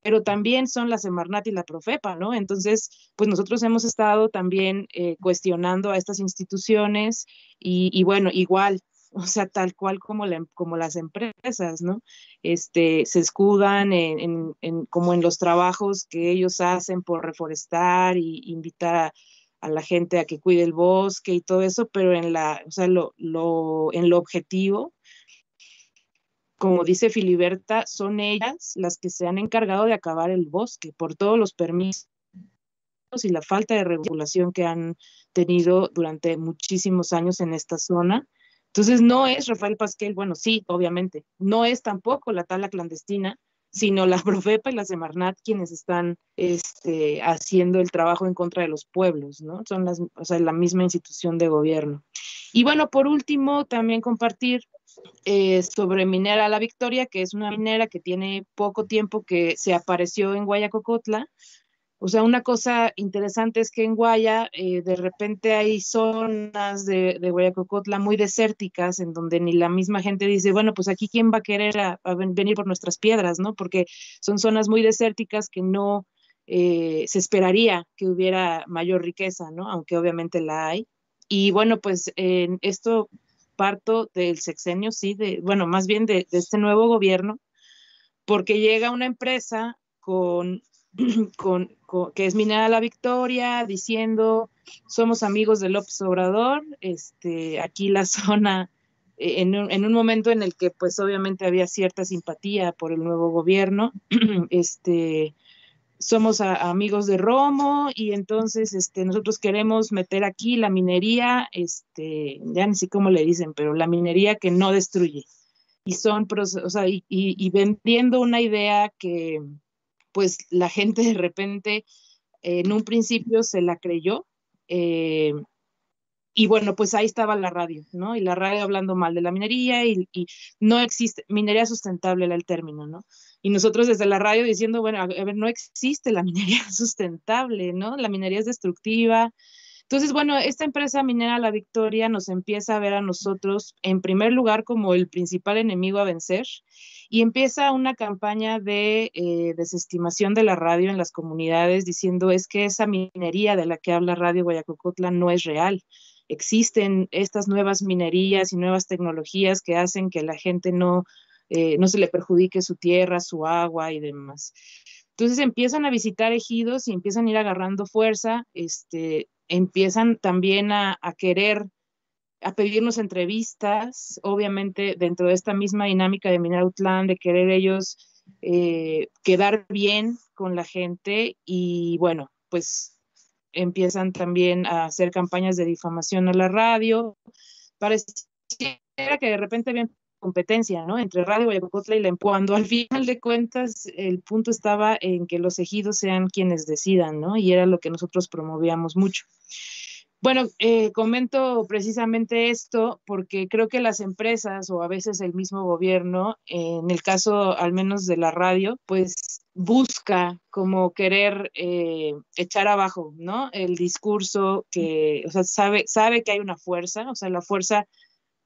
pero también son la Semarnat y la Profepa, ¿no? Entonces, pues nosotros hemos estado también eh, cuestionando a estas instituciones y, bueno, igual, o sea, tal cual como, como las empresas, ¿no? Este, se escudan en, como en los trabajos que ellos hacen por reforestar y invitar a, a, la gente a que cuide el bosque y todo eso, pero en la, o sea, lo, lo, en lo objetivo, como dice Filiberta, son ellas las que se han encargado de acabar el bosque por todos los permisos y la falta de regulación que han tenido durante muchísimos años en esta zona. Entonces, no es Rafael Pasquel, bueno, sí, obviamente, no es tampoco la tala clandestina, sino la Profepa y la Semarnat quienes están este, haciendo el trabajo en contra de los pueblos, ¿no? Son las, o sea, la misma institución de gobierno. Y bueno, por último, también compartir eh, sobre Minera La Victoria, que es una minera que tiene poco tiempo que se apareció en Guayacocotla. O sea, una cosa interesante es que en Guaya eh, de repente hay zonas de, de, Guayacocotla muy desérticas en donde ni la misma gente dice, bueno, pues aquí quién va a querer venir por nuestras piedras, ¿no? Porque son zonas muy desérticas que no eh, se esperaría que hubiera mayor riqueza, ¿no? Aunque obviamente la hay. Y bueno, pues en esto parto del sexenio, sí, de, bueno, más bien de este nuevo gobierno, porque llega una empresa con, con, que es Minera La Victoria, diciendo, somos amigos de López Obrador, este, aquí la zona, eh, en un, en un, momento en el que pues obviamente había cierta simpatía por el nuevo gobierno, este, somos amigos de Romo y entonces este, nosotros queremos meter aquí la minería, este, ya ni sé cómo le dicen, pero la minería que no destruye. Y son, o sea, y, y, vendiendo una idea que pues la gente de repente en un principio se la creyó. Eh, y bueno, pues ahí estaba la radio, ¿no? Y la radio hablando mal de la minería y, y no existe, minería sustentable era el término, ¿no? Y nosotros desde la radio diciendo, bueno, a ver, no existe la minería sustentable, ¿no? La minería es destructiva. Entonces, bueno, esta empresa minera La Victoria nos empieza a ver a nosotros, en primer lugar, como el principal enemigo a vencer y empieza una campaña de eh, desestimación de la radio en las comunidades diciendo es que esa minería de la que habla Radio Guayacocotla no es real. Existen estas nuevas minerías y nuevas tecnologías que hacen que la gente no eh, no se le perjudique su tierra, su agua y demás. Entonces empiezan a visitar ejidos y empiezan a ir agarrando fuerza, este, empiezan también a, querer, a pedirnos entrevistas, obviamente dentro de esta misma dinámica de Minautlán, de querer ellos eh, quedar bien con la gente y bueno, pues empiezan también a hacer campañas de difamación a la radio. Pareciera que de repente bien competencia, ¿no? Entre Radio Guayacocotla y la cuando al final de cuentas el punto estaba en que los ejidos sean quienes decidan, ¿no? Y era lo que nosotros promovíamos mucho. Bueno, eh, comento precisamente esto porque creo que las empresas o a veces el mismo gobierno, en el caso al menos de la radio, pues busca como querer eh, echar abajo, ¿no? El discurso que, o sea, sabe, sabe que hay una fuerza, o sea, la fuerza,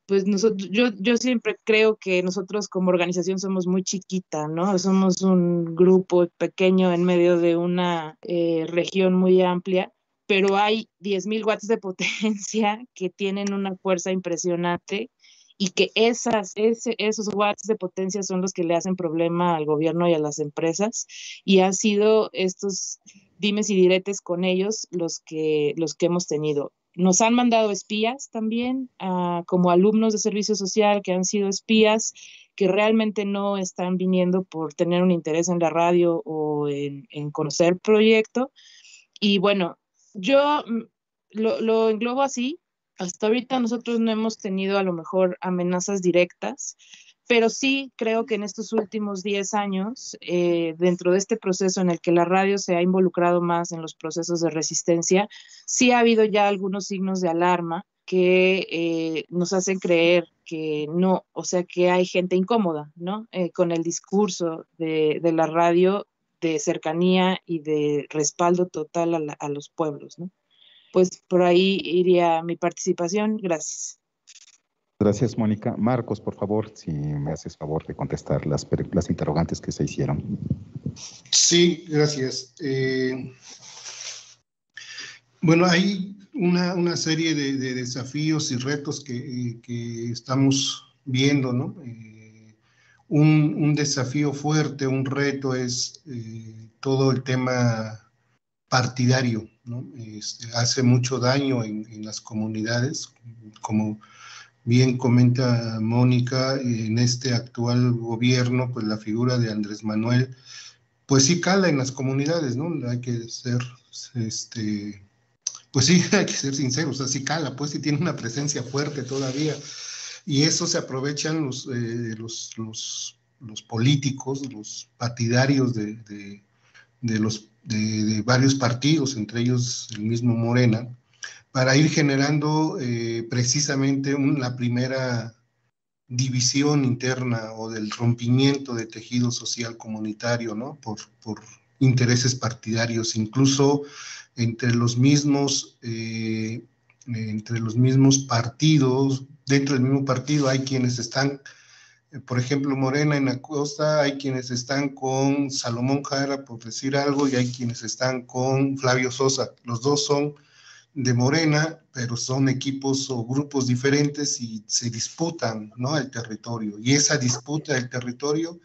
pues nosotros, yo, yo siempre creo que nosotros como organización somos muy chiquita, ¿no? Somos un grupo pequeño en medio de una eh, región muy amplia pero hay 10.000 watts de potencia que tienen una fuerza impresionante y que esas, esos watts de potencia son los que le hacen problema al gobierno y a las empresas y han sido estos dimes y diretes con ellos los que, los que hemos tenido. Nos han mandado espías también, uh, como alumnos de servicio social que han sido espías, que realmente no están viniendo por tener un interés en la radio o en, en conocer el proyecto. Y bueno, yo mm, lo, lo englobo así. Hasta ahorita nosotros no hemos tenido a lo mejor amenazas directas, pero sí creo que en estos últimos 10 años, eh, dentro de este proceso en el que la radio se ha involucrado más en los procesos de resistencia, sí ha habido ya algunos signos de alarma que eh, nos hacen creer que no, o sea, que hay gente incómoda, ¿no? Eh, con el discurso de, de la radio de cercanía y de respaldo total a, los pueblos, ¿no? Pues por ahí iría mi participación. Gracias. Gracias, Mónica. Marcos, por favor, si me haces favor de contestar las, interrogantes que se hicieron. Sí, gracias. Eh, bueno, hay una, serie de, desafíos y retos que, estamos viendo, ¿no? Eh, un, desafío fuerte, un reto es eh, todo el tema partidario, ¿no? Este, hace mucho daño en, las comunidades, como bien comenta Mónica, en este actual gobierno, pues la figura de Andrés Manuel, pues sí cala en las comunidades, ¿no? Hay que ser, este, pues sí, hay que ser sinceros, o sea, sí cala, pues sí tiene una presencia fuerte todavía y eso se aprovechan los, eh, los, los, los, políticos, los partidarios de, de, los, de, varios partidos, entre ellos el mismo Morena, para ir generando eh, precisamente una primera división interna o del rompimiento de tejido social comunitario, ¿no? Por, intereses partidarios, incluso entre los mismos, eh, entre los mismos partidos, dentro del mismo partido hay quienes están, eh, por ejemplo, Morena en la costa, hay quienes están con Salomón Jara, por decir algo, y hay quienes están con Flavio Sosa. Los dos son de Morena, pero son equipos o grupos diferentes y se disputan ¿no? el territorio. Y esa disputa del territorio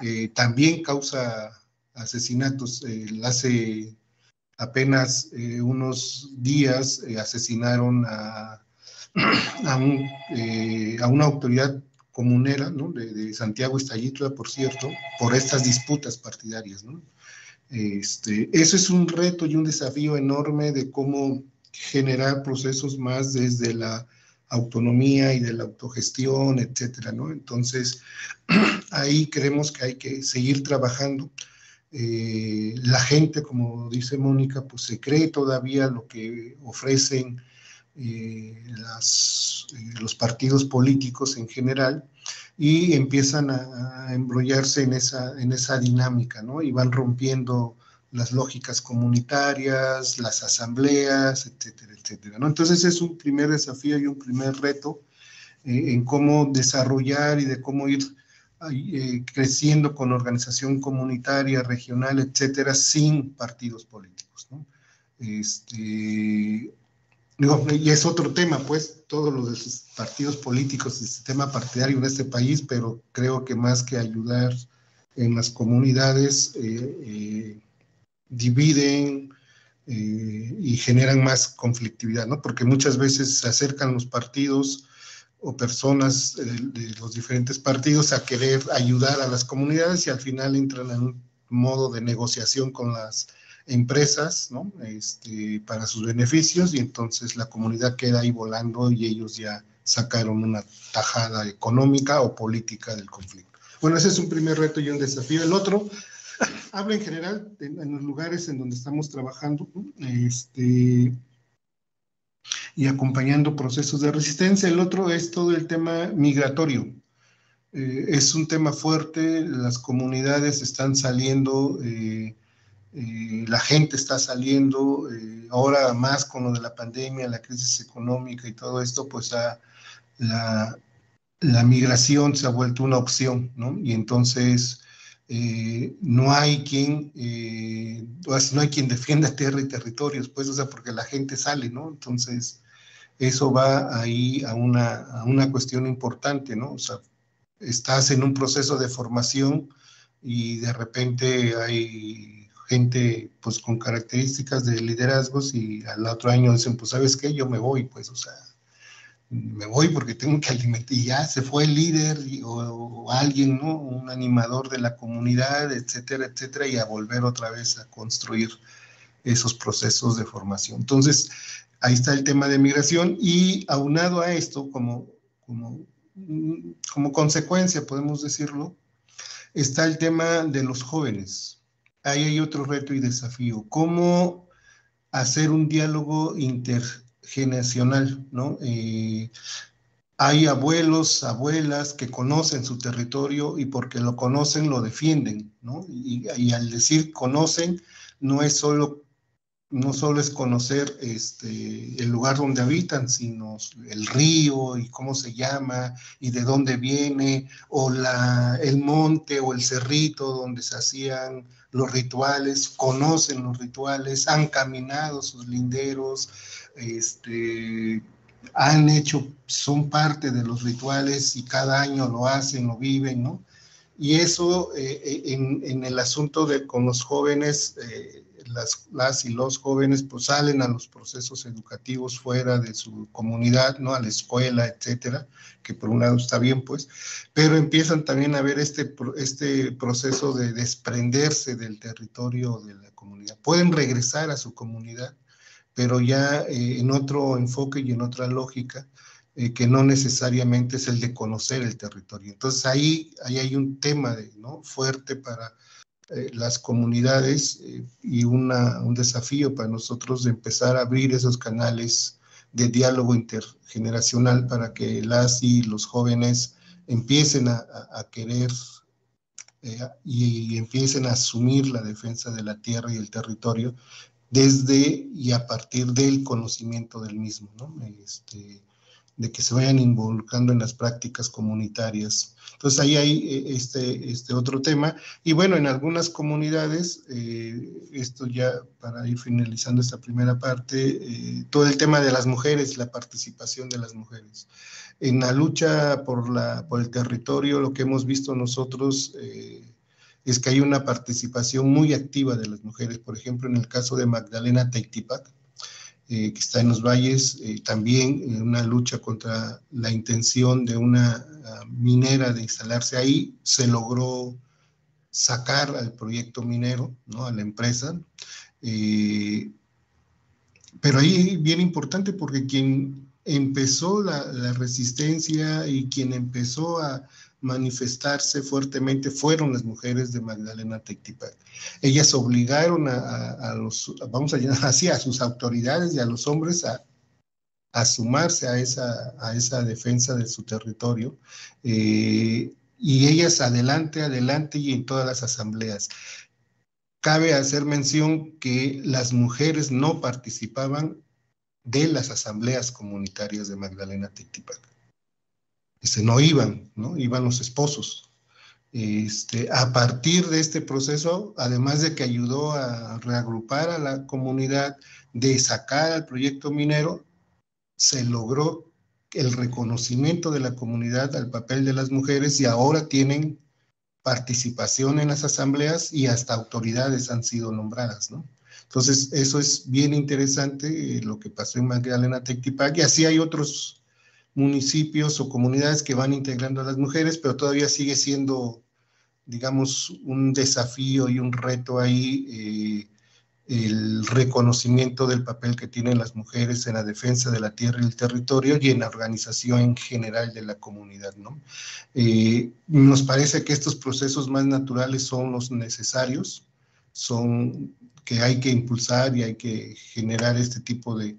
eh, también causa asesinatos. hace apenas eh, unos días asesinaron a a, eh, una autoridad comunera ¿no? de, Santiago Estallitla, por cierto, por estas disputas partidarias. ¿no? Este, eso es un reto y un desafío enorme de cómo generar procesos más desde la autonomía y de la autogestión, etcétera, ¿no? Entonces, ahí creemos que hay que seguir trabajando. Eh, la gente, como dice Mónica, pues se cree todavía lo que ofrecen eh, las, eh, los partidos políticos en general y empiezan a, embrollarse en esa, en esa dinámica, ¿no? Y van rompiendo las lógicas comunitarias, las asambleas, etcétera, etcétera, ¿no? Entonces es un primer desafío y un primer reto eh, en cómo desarrollar y de cómo ir creciendo con organización comunitaria, regional, etcétera, sin partidos políticos, ¿no? Este, y es otro tema, pues, todos los partidos políticos, el sistema partidario en este país, pero creo que más que ayudar en las comunidades, eh, eh, dividen eh, y generan más conflictividad, ¿no? Porque muchas veces se acercan los partidos o personas de los diferentes partidos a querer ayudar a las comunidades y al final entran en un modo de negociación con las empresas ¿no? este, para sus beneficios y entonces la comunidad queda ahí volando y ellos ya sacaron una tajada económica o política del conflicto. Bueno, ese es un primer reto y un desafío. El otro, habla en general en, los lugares en donde estamos trabajando, este, y acompañando procesos de resistencia. El otro es todo el tema migratorio. Eh, es un tema fuerte, las comunidades están saliendo, eh, eh, la gente está saliendo, ahora más con lo de la pandemia, la crisis económica y todo esto, pues la, la migración se ha vuelto una opción, ¿no? Y entonces eh, no hay quien, eh, no hay quien defienda tierra y territorios, pues, o sea, porque la gente sale, ¿no? Entonces, eso va ahí a una, a una cuestión importante, ¿no? O sea, estás en un proceso de formación y de repente hay gente, pues, con características de liderazgos y al otro año dicen, pues, ¿sabes qué? Yo me voy, pues, o sea, me voy porque tengo que alimentar, y ya se fue el líder o, alguien, ¿no? Un animador de la comunidad, etcétera, etcétera, y a volver otra vez a construir esos procesos de formación. Entonces, ahí está el tema de migración y aunado a esto, como, como, como consecuencia, podemos decirlo, está el tema de los jóvenes. Ahí hay otro reto y desafío. ¿Cómo hacer un diálogo inter generacional, ¿no? Eh, hay abuelos, abuelas que conocen su territorio y porque lo conocen lo defienden, ¿no? Y, y, al decir conocen, no es solo no solo es conocer este, el lugar donde habitan, sino el río y cómo se llama y de dónde viene, o la, el monte o el cerrito donde se hacían los rituales, conocen los rituales, han caminado sus linderos, este, han hecho, son parte de los rituales y cada año lo hacen, lo viven, ¿no? Y eso eh, eh, en, en, el asunto de con los jóvenes, eh, las, las, y los jóvenes pues salen a los procesos educativos fuera de su comunidad, ¿no? A la escuela, etcétera, que por un lado está bien, pues, pero empiezan también a ver este, este proceso de desprenderse del territorio de la comunidad. Pueden regresar a su comunidad, pero ya eh, en otro enfoque y en otra lógica, eh, que no necesariamente es el de conocer el territorio. Entonces ahí, ahí hay un tema de, ¿no? fuerte para eh, las comunidades y una, un desafío para nosotros de empezar a abrir esos canales de diálogo intergeneracional para que las y los jóvenes empiecen a, a, querer y, y, empiecen a asumir la defensa de la tierra y el territorio desde y a partir del conocimiento del mismo, ¿no? Este, de que se vayan involucrando en las prácticas comunitarias. Entonces ahí hay eh, este, este otro tema. Y bueno, en algunas comunidades, eh, esto ya para ir finalizando esta primera parte, eh, todo el tema de las mujeres, la participación de las mujeres. En la lucha por, la, por el territorio, lo que hemos visto nosotros es que hay una participación muy activa de las mujeres. Por ejemplo, en el caso de Magdalena Taitipac, eh, que está en los valles, eh, también en una lucha contra la intención de una uh, minera de instalarse ahí, se logró sacar al proyecto minero, ¿no? a la empresa. Eh, pero ahí bien importante porque quien empezó la resistencia y quien empezó a, manifestarse fuertemente fueron las mujeres de Magdalena Tectipac. Ellas obligaron a, los, vamos a llamar así, a sus autoridades y a los hombres a, sumarse a esa, a esa defensa de su territorio. Eh, y ellas adelante, adelante y en todas las asambleas. Cabe hacer mención que las mujeres no participaban de las asambleas comunitarias de Magdalena Tectipac este, no iban, ¿no? Iban los esposos. Este, a partir de este proceso, además de que ayudó a reagrupar a la comunidad, de sacar al proyecto minero, se logró el reconocimiento de la comunidad al papel de las mujeres y ahora tienen participación en las asambleas y hasta autoridades han sido nombradas, ¿no? Entonces, eso es bien interesante eh, lo que pasó en Magdalena Tectipac y así hay otros municipios o comunidades que van integrando a las mujeres, pero todavía sigue siendo, digamos, un desafío y un reto ahí eh, el reconocimiento del papel que tienen las mujeres en la defensa de la tierra y el territorio y en la organización en general de la comunidad. ¿no? Eh, nos parece que estos procesos más naturales son los necesarios, son que hay que impulsar y hay que generar este tipo de,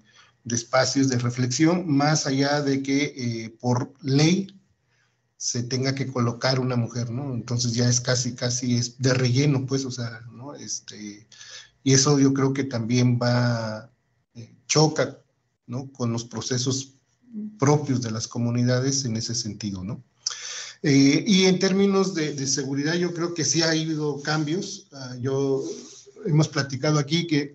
espacios de reflexión, más allá de que eh, por ley se tenga que colocar una mujer, ¿no? Entonces ya es casi, casi es de relleno, pues, o sea, ¿no? Este, y eso yo creo que también va, eh, choca, ¿no? Con los procesos propios de las comunidades en ese sentido, ¿no? Eh, y en términos de, seguridad, yo creo que sí ha habido cambios. Ah, yo hemos platicado aquí que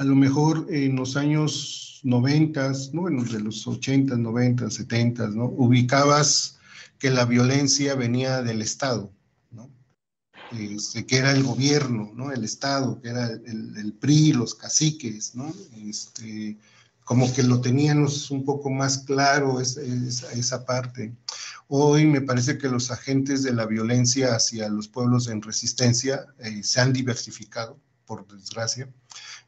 a lo mejor en los años 90, ¿no? bueno, de los 80, 90, 70, ¿no? ubicabas que la violencia venía del Estado, ¿no? Este, que era el gobierno, ¿no? el Estado, que era el, el PRI, los caciques, ¿no? Este, como que lo teníamos un poco más claro esa, esa, parte. Hoy me parece que los agentes de la violencia hacia los pueblos en resistencia eh, se han diversificado, por desgracia.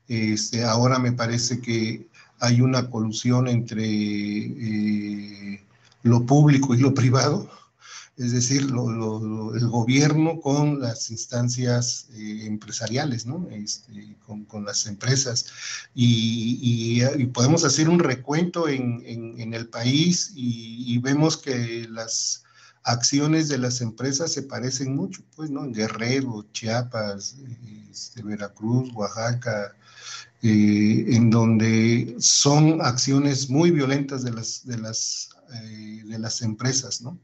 Este, ahora me parece que hay una colusión entre eh, lo público y lo privado, es decir, el gobierno con las instancias eh, empresariales, ¿no? Este, con, las empresas. Y, podemos hacer un recuento en, el país y, vemos que las acciones de las empresas se parecen mucho, pues, ¿no? En Guerrero, Chiapas, este, Veracruz, Oaxaca, eh, en donde son acciones muy violentas de las, de las, eh, de las empresas, ¿no?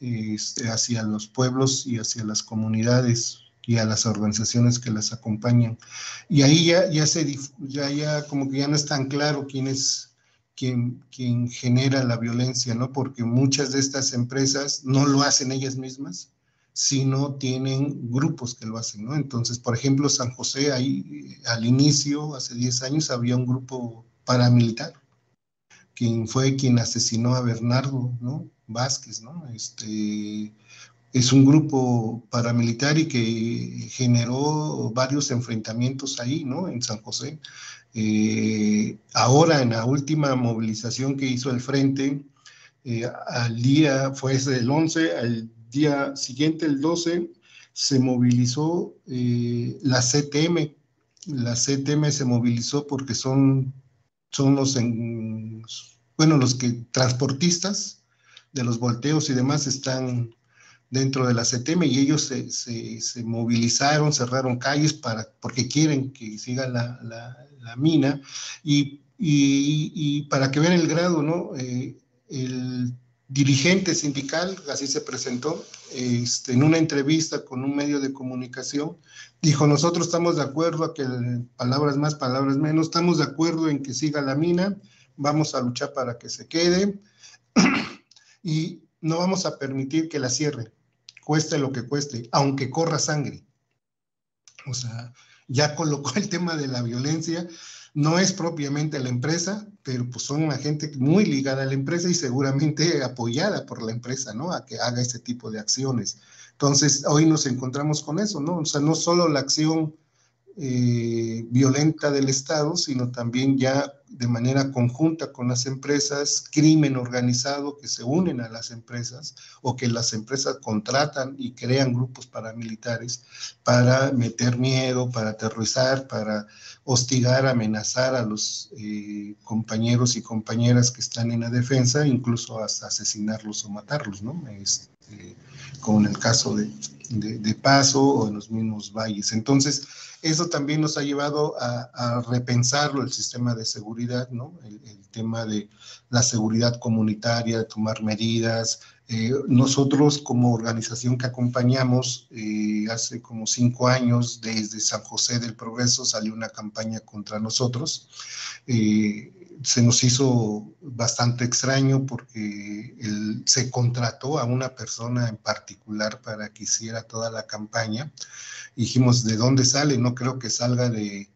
Este, hacia los pueblos y hacia las comunidades y a las organizaciones que las acompañan. Y ahí ya, ya, se, ya, ya como que ya no es tan claro quién es quien, quien genera la violencia, ¿no? Porque muchas de estas empresas no lo hacen ellas mismas, sino tienen grupos que lo hacen, ¿no? Entonces, por ejemplo, San José, ahí al inicio, hace 10 años, había un grupo paramilitar, quien fue quien asesinó a Bernardo, ¿no? Vázquez, ¿no? Este, es un grupo paramilitar y que generó varios enfrentamientos ahí, ¿no? En San José. Eh, ahora, en la última movilización que hizo el Frente, eh, al día, fue el 11, al día siguiente, el 12, se movilizó eh, la CTM. La CTM se movilizó porque son, son los, en, bueno, los que transportistas de los volteos y demás están dentro de la CTM y ellos se, se, movilizaron, cerraron calles para, porque quieren que siga la, la, mina y, y, para que vean el grado, ¿no? Eh, el dirigente sindical, así se presentó, este, en una entrevista con un medio de comunicación, dijo, nosotros estamos de acuerdo a que palabras más, palabras menos, estamos de acuerdo en que siga la mina, vamos a luchar para que se quede y no vamos a permitir que la cierre, cueste lo que cueste, aunque corra sangre. O sea, ya colocó el tema de la violencia, no es propiamente la empresa, pero pues son una gente muy ligada a la empresa y seguramente apoyada por la empresa, ¿no? A que haga ese tipo de acciones. Entonces, hoy nos encontramos con eso, ¿no? O sea, no solo la acción eh, violenta del Estado, sino también ya de manera conjunta con las empresas, crimen organizado que se unen a las empresas o que las empresas contratan y crean grupos paramilitares para meter miedo, para aterrorizar, para hostigar, amenazar a los eh, compañeros y compañeras que están en la defensa, incluso hasta asesinarlos o matarlos, ¿no? Este, como en el caso de, de Paso o en los mismos valles. Entonces, eso también nos ha llevado a, repensarlo el sistema de seguridad, ¿no? El, tema de la seguridad comunitaria, de tomar medidas. Eh, nosotros como organización que acompañamos, eh, hace como cinco años, desde San José del Progreso salió una campaña contra nosotros. Eh, se nos hizo bastante extraño porque se contrató a una persona en particular para que hiciera toda la campaña dijimos, ¿de dónde sale? No creo que salga de,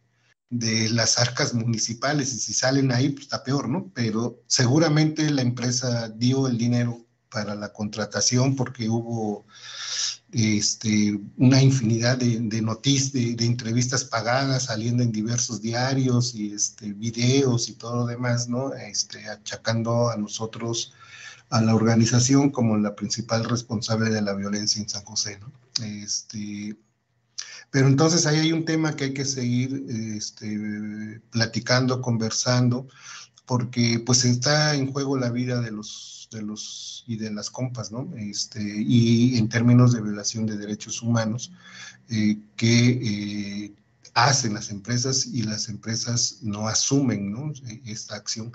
de las arcas municipales y si salen ahí, pues está peor, ¿no? Pero seguramente la empresa dio el dinero para la contratación porque hubo este, una infinidad de, de noticias, de, entrevistas pagadas saliendo en diversos diarios y este, videos y todo lo demás, ¿no? Este, achacando a nosotros, a la organización como la principal responsable de la violencia en San José, ¿no? Este, Pero entonces ahí hay un tema que hay que seguir este, platicando, conversando, porque pues está en juego la vida de los, de los y de las compas, ¿no? Este, y en términos de violación de derechos humanos eh, que eh, hacen las empresas y las empresas no asumen ¿no? esta acción.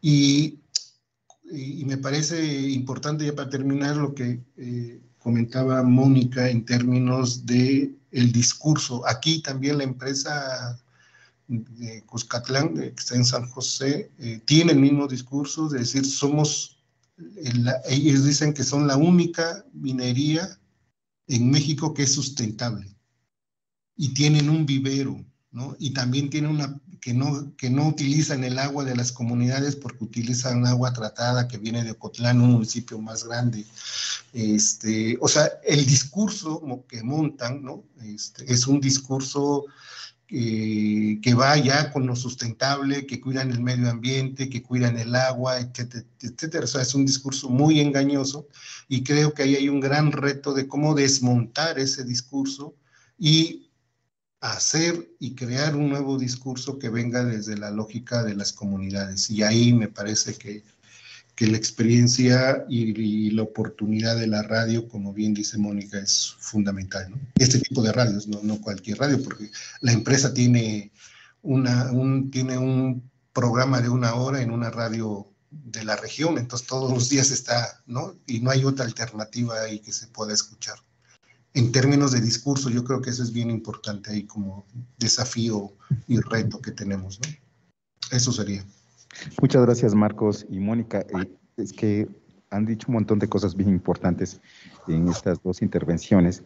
Y, y, me parece importante ya para terminar lo que eh, comentaba Mónica en términos de el discurso. Aquí también la empresa de Cuscatlán, que está en San José, eh, tiene el mismo discurso de decir, somos, ellos dicen que son la única minería en México que es sustentable y tienen un vivero, ¿no? Y también tienen una, que no, que no utilizan el agua de las comunidades porque utilizan agua tratada que viene de Ocotlán, un municipio más grande. Este, o sea, el discurso que montan, ¿no? Este, es un discurso eh, que va ya con lo sustentable, que cuidan el medio ambiente, que cuidan el agua, etcétera, etcétera. O sea, es un discurso muy engañoso y creo que ahí hay un gran reto de cómo desmontar ese discurso y hacer y crear un nuevo discurso que venga desde la lógica de las comunidades. Y ahí me parece que que la experiencia y, la oportunidad de la radio, como bien dice Mónica, es fundamental. Este tipo de radios, no, no cualquier radio, porque la empresa tiene, una, un, tiene un programa de una hora en una radio de la región, entonces todos los días está, ¿no? Y no hay otra alternativa ahí que se pueda escuchar. En términos de discurso, yo creo que eso es bien importante ahí como desafío y reto que tenemos. Eso sería. Muchas gracias, Marcos y Mónica. Eh, es que han dicho un montón de cosas bien importantes en estas dos intervenciones.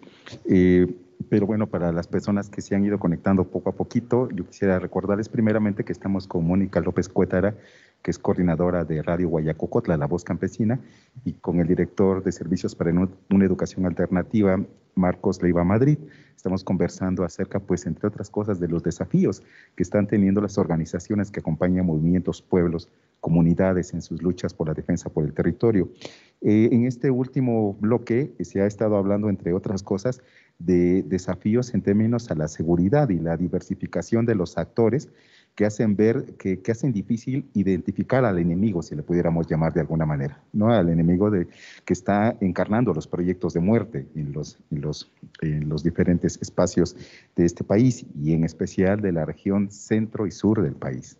Eh, pero bueno, para las personas que se han ido conectando poco a poquito, yo quisiera recordarles primeramente que estamos con Mónica López Cuétara, que es coordinadora de Radio Guayacocotla, La Voz Campesina, y con el director de Servicios para una Educación Alternativa, Marcos Leiva Madrid. Estamos conversando acerca, pues, entre otras cosas, de los desafíos que están teniendo las organizaciones que acompañan movimientos, pueblos, comunidades en sus luchas por la defensa por el territorio. Eh, en este último bloque se ha estado hablando, entre otras cosas, de desafíos en términos a la seguridad y la diversificación de los actores que hacen ver, que, que, hacen difícil identificar al enemigo, si le pudiéramos llamar de alguna manera, ¿no? Al enemigo de, que está encarnando los proyectos de muerte en los, en los, en los diferentes espacios de este país y en especial de la región centro y sur del país.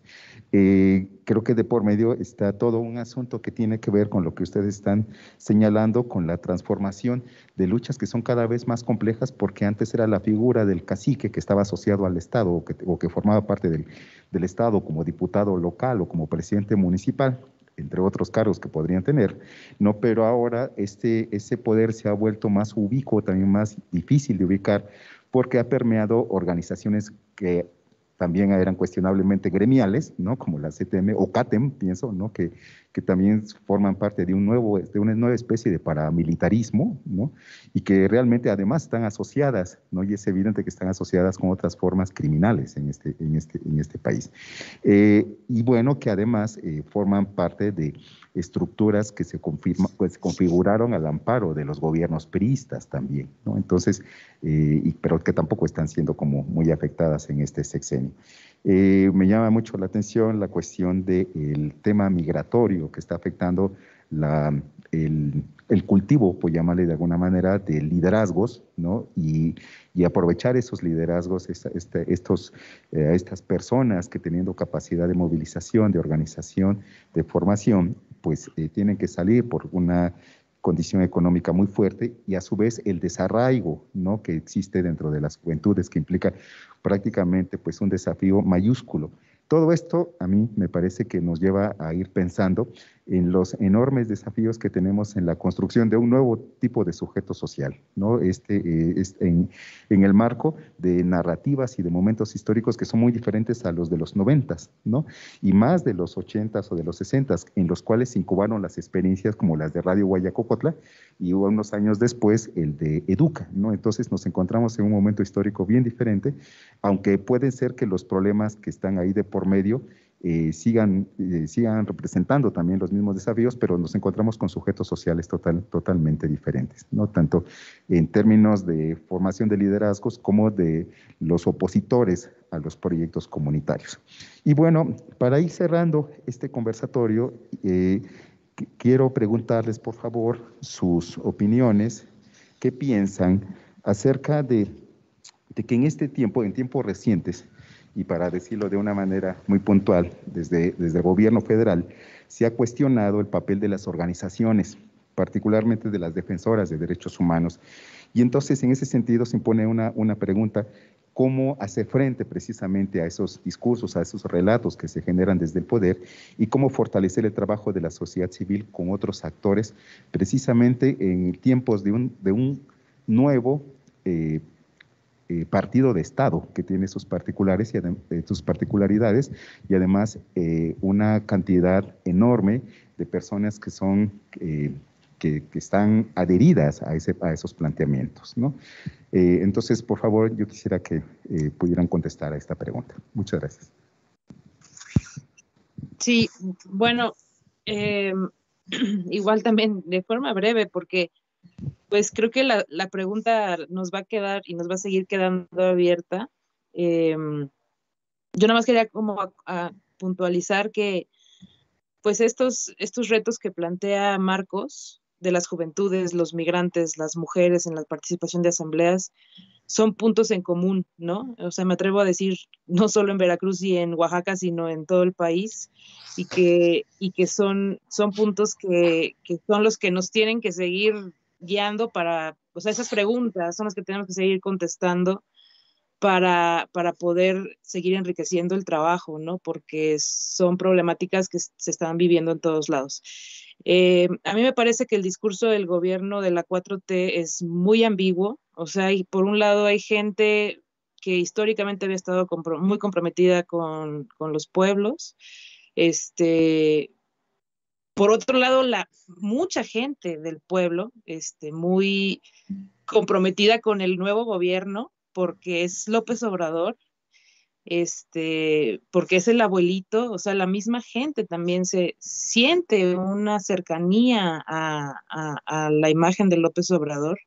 Eh, creo que de por medio está todo un asunto que tiene que ver con lo que ustedes están señalando, con la transformación de luchas que son cada vez más complejas, porque antes era la figura del cacique que estaba asociado al Estado o que, formaba parte del, del Estado como diputado local o como presidente municipal entre otros cargos que podrían tener, no, pero ahora este, ese poder se ha vuelto más ubicuo, también más difícil de ubicar, porque ha permeado organizaciones que también eran cuestionablemente gremiales, ¿no? Como la CTM o CATEM, pienso, ¿no? Que, que también forman parte de, un nuevo, de una nueva especie de paramilitarismo, ¿no? Y que realmente además están asociadas, ¿no? Y es evidente que están asociadas con otras formas criminales en este, en este, en este país. Eh, y bueno, que además eh, forman parte de estructuras que se, pues, configuraron al amparo de los gobiernos priistas también, ¿no? Entonces, eh, pero que tampoco están siendo como muy afectadas en este sexenio. Eh, me llama mucho la atención la cuestión del tema migratorio que está afectando la, el, cultivo, por llamarle de alguna manera, de liderazgos, ¿no? Y, y aprovechar esos liderazgos, esta, este, estos, eh, estas personas que teniendo capacidad de movilización, de organización, de formación, pues eh, tienen que salir por una condición económica muy fuerte y a su vez el desarraigo ¿no? que existe dentro de las juventudes que implica prácticamente pues un desafío mayúsculo. Todo esto a mí me parece que nos lleva a ir pensando en los enormes desafíos que tenemos en la construcción de un nuevo tipo de sujeto social, ¿no? Este, eh, en, en, el marco de narrativas y de momentos históricos que son muy diferentes a los de los noventas, ¿no? Y más de los ochentas o de los sesentas, en los cuales se incubaron las experiencias como las de Radio Guayacocotla y unos años después el de Educa, ¿no? Entonces nos encontramos en un momento histórico bien diferente, aunque puede ser que los problemas que están ahí de por medio eh, sigan, eh, sigan representando también los mismos desafíos, pero nos encontramos con sujetos sociales total, totalmente diferentes, ¿no? tanto en términos de formación de liderazgos como de los opositores a los proyectos comunitarios. Y bueno, para ir cerrando este conversatorio, eh, quiero preguntarles por favor sus opiniones, qué piensan acerca de, de que en este tiempo, en tiempos recientes, y para decirlo de una manera muy puntual, desde, desde el gobierno federal, se ha cuestionado el papel de las organizaciones, particularmente de las defensoras de derechos humanos. Y entonces, en ese sentido, se impone una, una pregunta, ¿cómo hacer frente precisamente a esos discursos, a esos relatos que se generan desde el poder y cómo fortalecer el trabajo de la sociedad civil con otros actores, precisamente en tiempos de un, de un nuevo eh, eh, partido de Estado que tiene sus particulares y eh, sus particularidades y además eh, una cantidad enorme de personas que son que, que, están adheridas a, ese, a esos planteamientos. ¿no? entonces, por favor, yo quisiera que pudieran contestar a esta pregunta. Muchas gracias. Sí, bueno, igual también de forma breve, porque pues creo que la, pregunta nos va a quedar y nos va a seguir quedando abierta. Em, yo nada más quería como puntualizar que pues estos, estos retos que plantea Marcos de las juventudes, los migrantes, las mujeres en la participación de asambleas, son puntos en común, ¿no? O sea, me atrevo a decir, no solo en Veracruz y en Oaxaca, sino en todo el país, y que, y que son, son puntos que, que son los que nos tienen que seguir guiando para, o sea, esas preguntas son las que tenemos que seguir contestando para, para poder seguir enriqueciendo el trabajo, ¿no? Porque son problemáticas que se están viviendo en todos lados. Eh, a mí me parece que el discurso del gobierno de la 4T es muy ambiguo, o sea, y por un lado hay gente que históricamente había estado muy comprometida con, con los pueblos, este, por otro lado, la, mucha gente del pueblo, este, muy comprometida con el nuevo gobierno, porque es López Obrador, este, porque es el abuelito, o sea, la misma gente también se siente una cercanía a, a la imagen de López Obrador.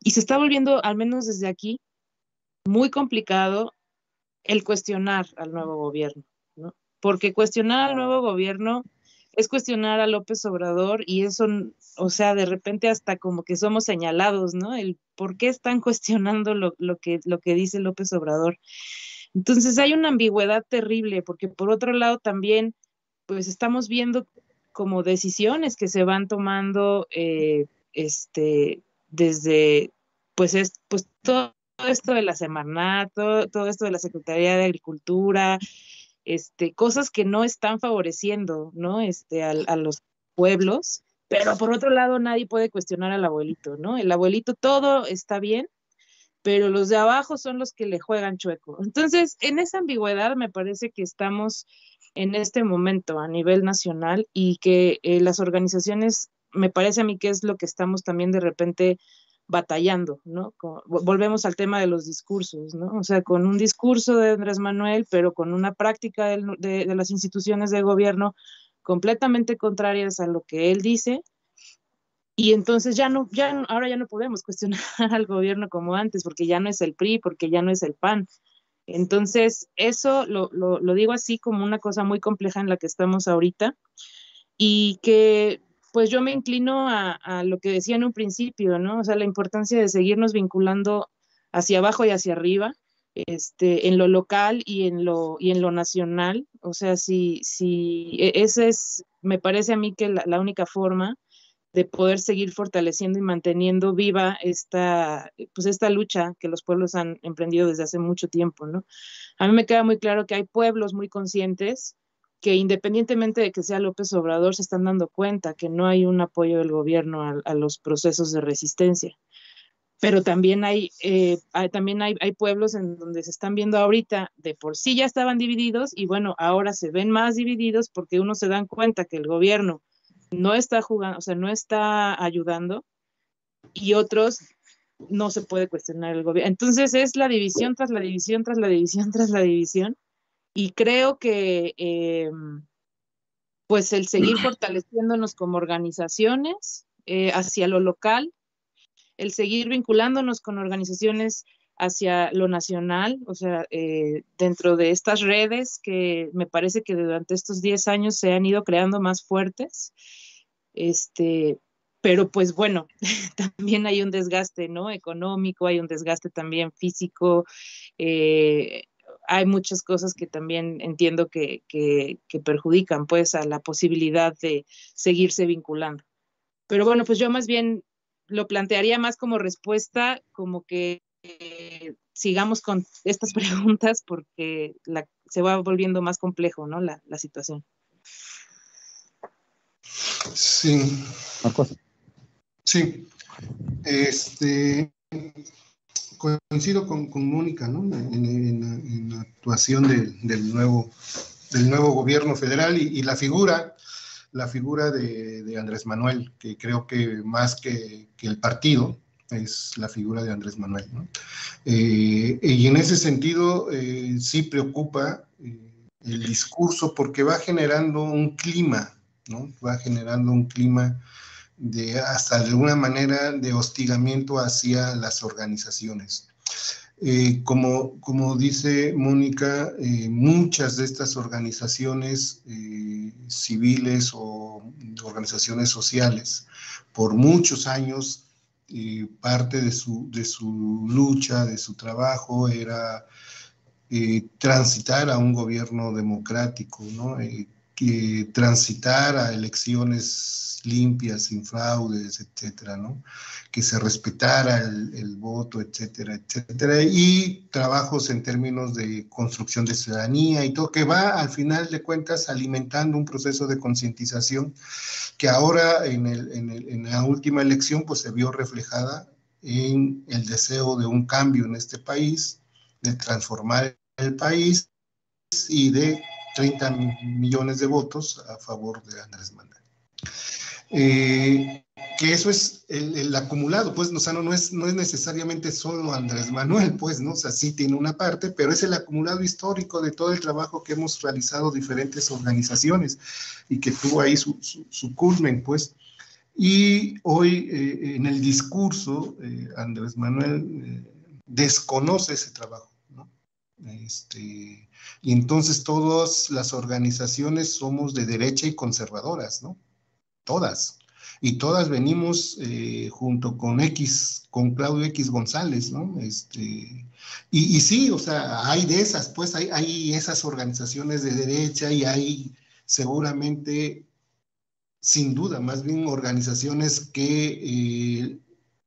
Y se está volviendo, al menos desde aquí, muy complicado el cuestionar al nuevo gobierno, ¿no? Porque cuestionar al nuevo gobierno es cuestionar a López Obrador y eso, o sea, de repente hasta como que somos señalados, ¿no? El por qué están cuestionando lo, que, lo que dice López Obrador. Entonces hay una ambigüedad terrible porque por otro lado también, pues estamos viendo como decisiones que se van tomando eh, este, desde, pues, es, pues todo esto de la Semarnat, todo esto de la Secretaría de Agricultura, este, cosas que no están favoreciendo, ¿no? Este, a, los pueblos, pero por otro lado nadie puede cuestionar al abuelito, ¿no? El abuelito todo está bien, pero los de abajo son los que le juegan chueco. Entonces, en esa ambigüedad me parece que estamos en este momento a nivel nacional y que eh, las organizaciones, me parece a mí que es lo que estamos también de repente batallando, ¿no? volvemos al tema de los discursos, ¿no? O sea, con un discurso de Andrés Manuel, pero con una práctica de, las instituciones de gobierno completamente contrarias a lo que él dice. Y entonces ya no, ya ahora ya no podemos cuestionar al gobierno como antes, porque ya no es el PRI, porque ya no es el PAN. Entonces, eso lo, lo digo así como una cosa muy compleja en la que estamos ahorita y que pues yo me inclino a, lo que decía en un principio, ¿no? O sea, la importancia de seguirnos vinculando hacia abajo y hacia arriba, este, en lo local y en lo, y en lo nacional. O sea, si, si e, esa es, me parece a mí que la, única forma de poder seguir fortaleciendo y manteniendo viva esta, pues esta lucha que los pueblos han emprendido desde hace mucho tiempo, ¿no? A mí me queda muy claro que hay pueblos muy conscientes que independientemente de que sea López Obrador, se están dando cuenta que no hay un apoyo del gobierno a, los procesos de resistencia. Pero también hay, eh, también hay, hay, pueblos en donde se están viendo ahorita, de por sí ya estaban divididos y bueno, ahora se ven más divididos porque uno se dan cuenta que el gobierno no está jugando, o sea, no está ayudando y otros no se puede cuestionar el gobierno. Entonces es la división tras la división, tras la división, tras la división Y creo que em, pues el seguir fortaleciéndonos como organizaciones eh, hacia lo local, el seguir vinculándonos con organizaciones hacia lo nacional, o sea, eh, dentro de estas redes que me parece que durante estos 10 años se han ido creando más fuertes. Este, pero pues bueno, también hay un desgaste, ¿no? Económico, hay un desgaste también físico, eh, hay muchas cosas que también entiendo que, que, perjudican pues a la posibilidad de seguirse vinculando. Pero bueno, pues yo más bien lo plantearía más como respuesta, como que eh, sigamos con estas preguntas porque la, se va volviendo más complejo, ¿no? La, la situación. Sí. Sí. Este, coincido con, Mónica, ¿no? En, la actuación del, nuevo, del nuevo gobierno federal y, la figura, la figura de, Andrés Manuel, que creo que más que, el partido, es la figura de Andrés Manuel. Eh, y en ese sentido eh, sí preocupa eh, el discurso porque va generando un clima, ¿no? Va generando un clima de hasta de alguna manera de hostigamiento hacia las organizaciones. Eh, como, como dice Mónica, eh, muchas de estas organizaciones eh, civiles o organizaciones sociales, por muchos años, parte de su, de su lucha, de su trabajo, era transitar a un gobierno democrático, ¿no? Que transitar a elecciones limpias, sin fraudes, etcétera, ¿no? Que se respetara el, voto, etcétera, etcétera, y trabajos en términos de construcción de ciudadanía y todo, que va al final de cuentas alimentando un proceso de concientización que ahora en, en la última elección pues se vio reflejada en el deseo de un cambio en este país, de transformar el país y de 30 millones de votos a favor de Andrés Manuel. Eh, que eso es el, acumulado, pues, no, es, no es necesariamente solo Andrés Manuel, pues, ¿no? O sea, sí tiene una parte, pero es el acumulado histórico de todo el trabajo que hemos realizado diferentes organizaciones y que tuvo ahí su, culmen, pues. Y hoy eh, en el discurso, eh, Andrés Manuel desconoce ese trabajo. Este, y entonces todas las organizaciones somos de derecha y conservadoras, ¿no? Todas. Y todas venimos eh, junto con X, con Claudio X González, ¿no? Este, y, sí, o sea, hay de esas, pues hay, hay esas organizaciones de derecha y hay seguramente, sin duda, más bien organizaciones que eh,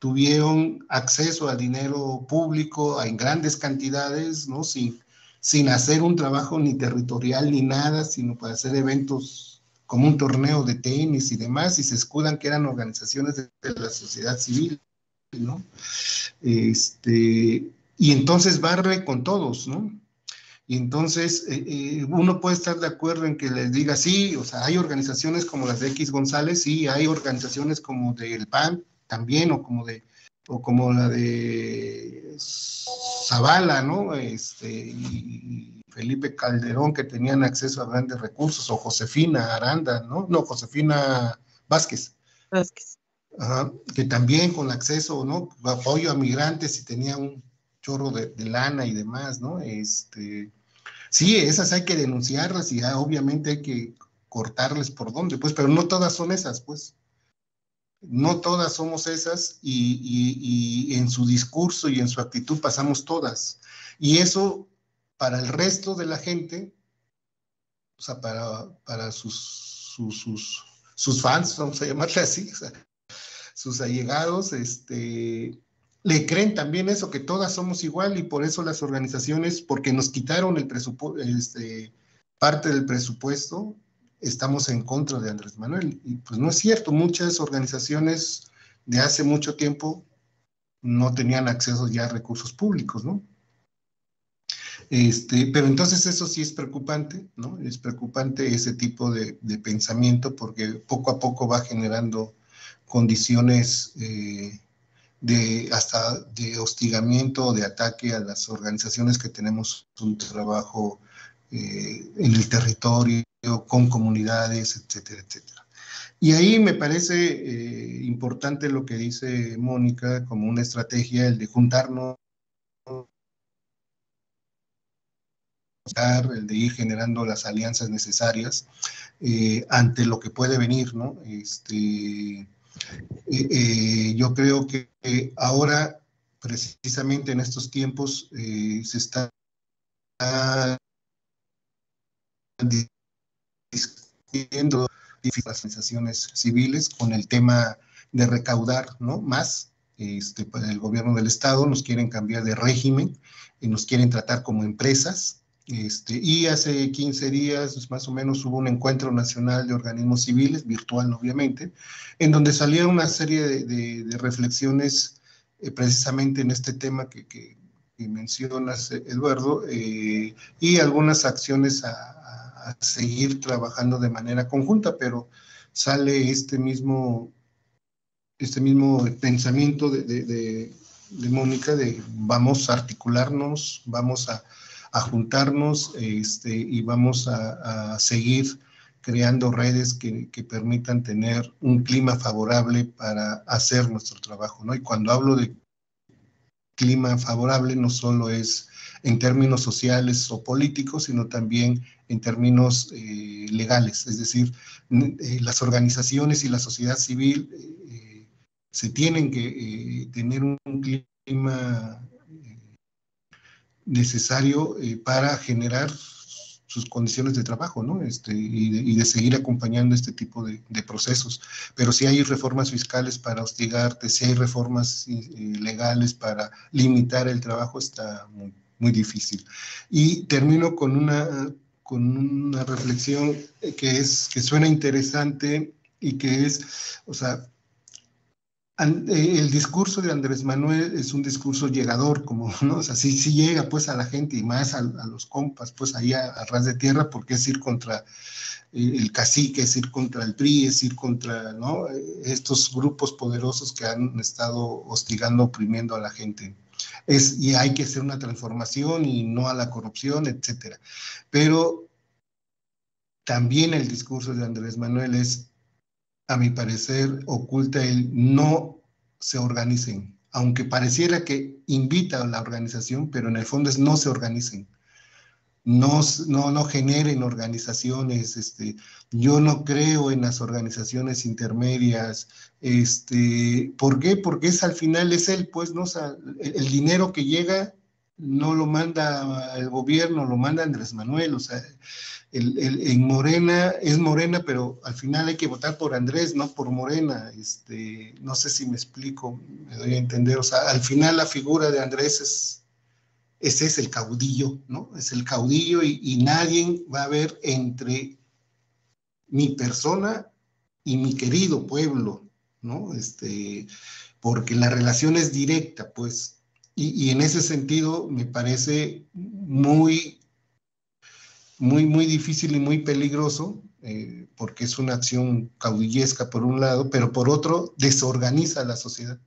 tuvieron acceso a dinero público en grandes cantidades, ¿no? Sin, sin hacer un trabajo ni territorial ni nada, sino para hacer eventos como un torneo de tenis y demás, y se escudan que eran organizaciones de, la sociedad civil, ¿no? Este, y entonces barre con todos, ¿no? Y entonces eh, eh, uno puede estar de acuerdo en que les diga, sí, o sea, hay organizaciones como las de X González, sí, hay organizaciones como del PAN también, o como de o como la de Zavala, ¿no? Este, y Felipe Calderón, que tenían acceso a grandes recursos, o Josefina Aranda, ¿no? No, Josefina Vázquez. Vázquez. Ajá, que también con acceso, ¿no? Apoyo a migrantes y tenía un chorro de, lana y demás, ¿no? Este, sí, esas hay que denunciarlas y obviamente hay que cortarles por dónde, pues, pero no todas son esas, pues no todas somos esas y, en su discurso y en su actitud pasamos todas. Y eso para el resto de la gente, o sea, para, sus, fans, vamos a llamarle así, sus allegados, este, le creen también eso, que todas somos igual y por eso las organizaciones, porque nos quitaron el presupuesto, parte del presupuesto, estamos en contra de Andrés Manuel. Y pues no es cierto, muchas organizaciones de hace mucho tiempo no tenían acceso ya a recursos públicos, ¿no? Este, pero entonces eso sí es preocupante, ¿no? Es preocupante ese tipo de, pensamiento porque poco a poco va generando condiciones eh, de hasta de hostigamiento o de ataque a las organizaciones que tenemos un trabajo en el territorio, con comunidades, etcétera, etcétera. Y ahí me parece importante lo que dice Mónica como una estrategia, el de juntarnos el de ir generando las alianzas necesarias eh, ante lo que puede venir, ¿no? Este, eh, eh, yo creo que ahora, precisamente en estos tiempos, se está discutiendo las organizaciones civiles con el tema de recaudar, ¿no? Más, este, pues, el gobierno del Estado nos quieren cambiar de régimen y nos quieren tratar como empresas, este, y hace 15 días más o menos hubo un encuentro nacional de organismos civiles, virtual obviamente, en donde salieron una serie de, reflexiones eh, precisamente en este tema que, que, mencionas, Eduardo, eh, y algunas acciones a, seguir trabajando de manera conjunta, pero sale este mismo, este mismo pensamiento de, de Mónica de vamos a articularnos, vamos a a juntarnos este, y vamos a, seguir creando redes que, permitan tener un clima favorable para hacer nuestro trabajo, ¿no? Y cuando hablo de clima favorable, no solo es en términos sociales o políticos, sino también en términos eh, legales, es decir, eh, las organizaciones y la sociedad civil eh, se tienen que tener un clima necesario eh, para generar sus condiciones de trabajo, ¿no? Este, y, de, seguir acompañando este tipo de, procesos. Pero si hay reformas fiscales para hostigarte, si hay reformas eh, legales para limitar el trabajo, está muy, muy difícil. Y termino con una, con una reflexión que, es, que suena interesante y que es, o sea, eh, el discurso de Andrés Manuel es un discurso llegador, como, ¿no? O sea, sí, llega pues a la gente y más a, los compas, pues ahí a, ras de tierra, porque es ir contra eh, el cacique, es ir contra el PRI, es ir contra, ¿no? Estos grupos poderosos que han estado hostigando, oprimiendo a la gente. Es, y hay que hacer una transformación y no a la corrupción, etcétera. Pero también el discurso de Andrés Manuel es a mi parecer, oculta el no se organicen, aunque pareciera que invita a la organización, pero en el fondo es no se organicen, no, no, no generen organizaciones, este, yo no creo en las organizaciones intermedias, este, ¿por qué? Porque es al final es él, pues, ¿no? el, el dinero que llega no lo manda el gobierno, lo manda Andrés Manuel, o sea, el, en Morena es Morena, pero al final hay que votar por Andrés, no por Morena. Este, no sé si me explico, me doy a entender. O sea, al final la figura de Andrés es, ese es el caudillo, ¿no? Es el caudillo y, nadie va a ver entre mi persona y mi querido pueblo, ¿no? Este, porque la relación es directa, pues. Y, y en ese sentido me parece muy muy, muy difícil y muy peligroso, eh, porque es una acción caudillesca por un lado, pero por otro desorganiza la sociedad.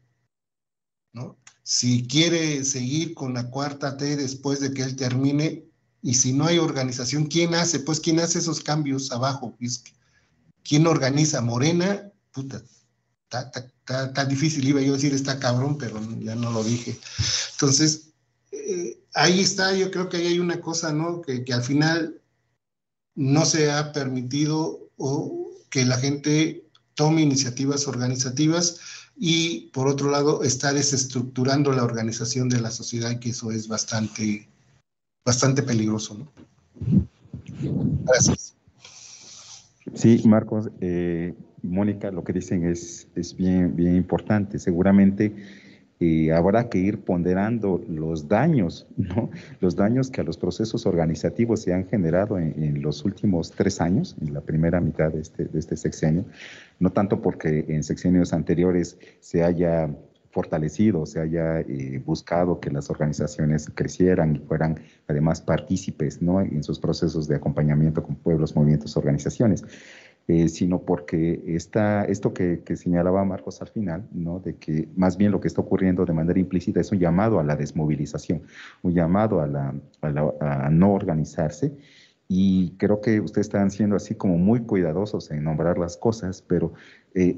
¿no? Si quiere seguir con la cuarta T después de que él termine, y si no hay organización, ¿quién hace? Pues ¿quién hace esos cambios abajo? ¿Quién organiza? Morena, puta, está, difícil, iba yo a decir está cabrón, pero ya no lo dije. Entonces, eh, ahí está, yo creo que ahí hay una cosa, ¿no? Que, que al final no se ha permitido o que la gente tome iniciativas organizativas y por otro lado está desestructurando la organización de la sociedad que eso es bastante, bastante peligroso. ¿no? Gracias. Sí, Marcos, eh, Mónica, lo que dicen es, es bien, bien importante. Seguramente y habrá que ir ponderando los daños, ¿no? los daños que a los procesos organizativos se han generado en, los últimos tres años, en la primera mitad de este, de este sexenio, no tanto porque en sexenios anteriores se haya fortalecido, se haya eh, buscado que las organizaciones crecieran y fueran además partícipes ¿no? en sus procesos de acompañamiento con pueblos, movimientos, organizaciones, eh, sino porque está esto que, señalaba Marcos al final, ¿no? de que más bien lo que está ocurriendo de manera implícita es un llamado a la desmovilización, un llamado a, la, a, no organizarse y creo que ustedes están siendo así como muy cuidadosos en nombrar las cosas, pero eh,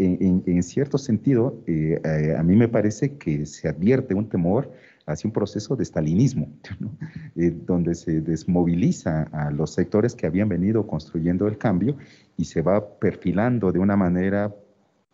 en, cierto sentido, eh, a mí me parece que se advierte un temor hacia un proceso de stalinismo, donde se desmoviliza a los sectores que habían venido construyendo el cambio y se va perfilando de una manera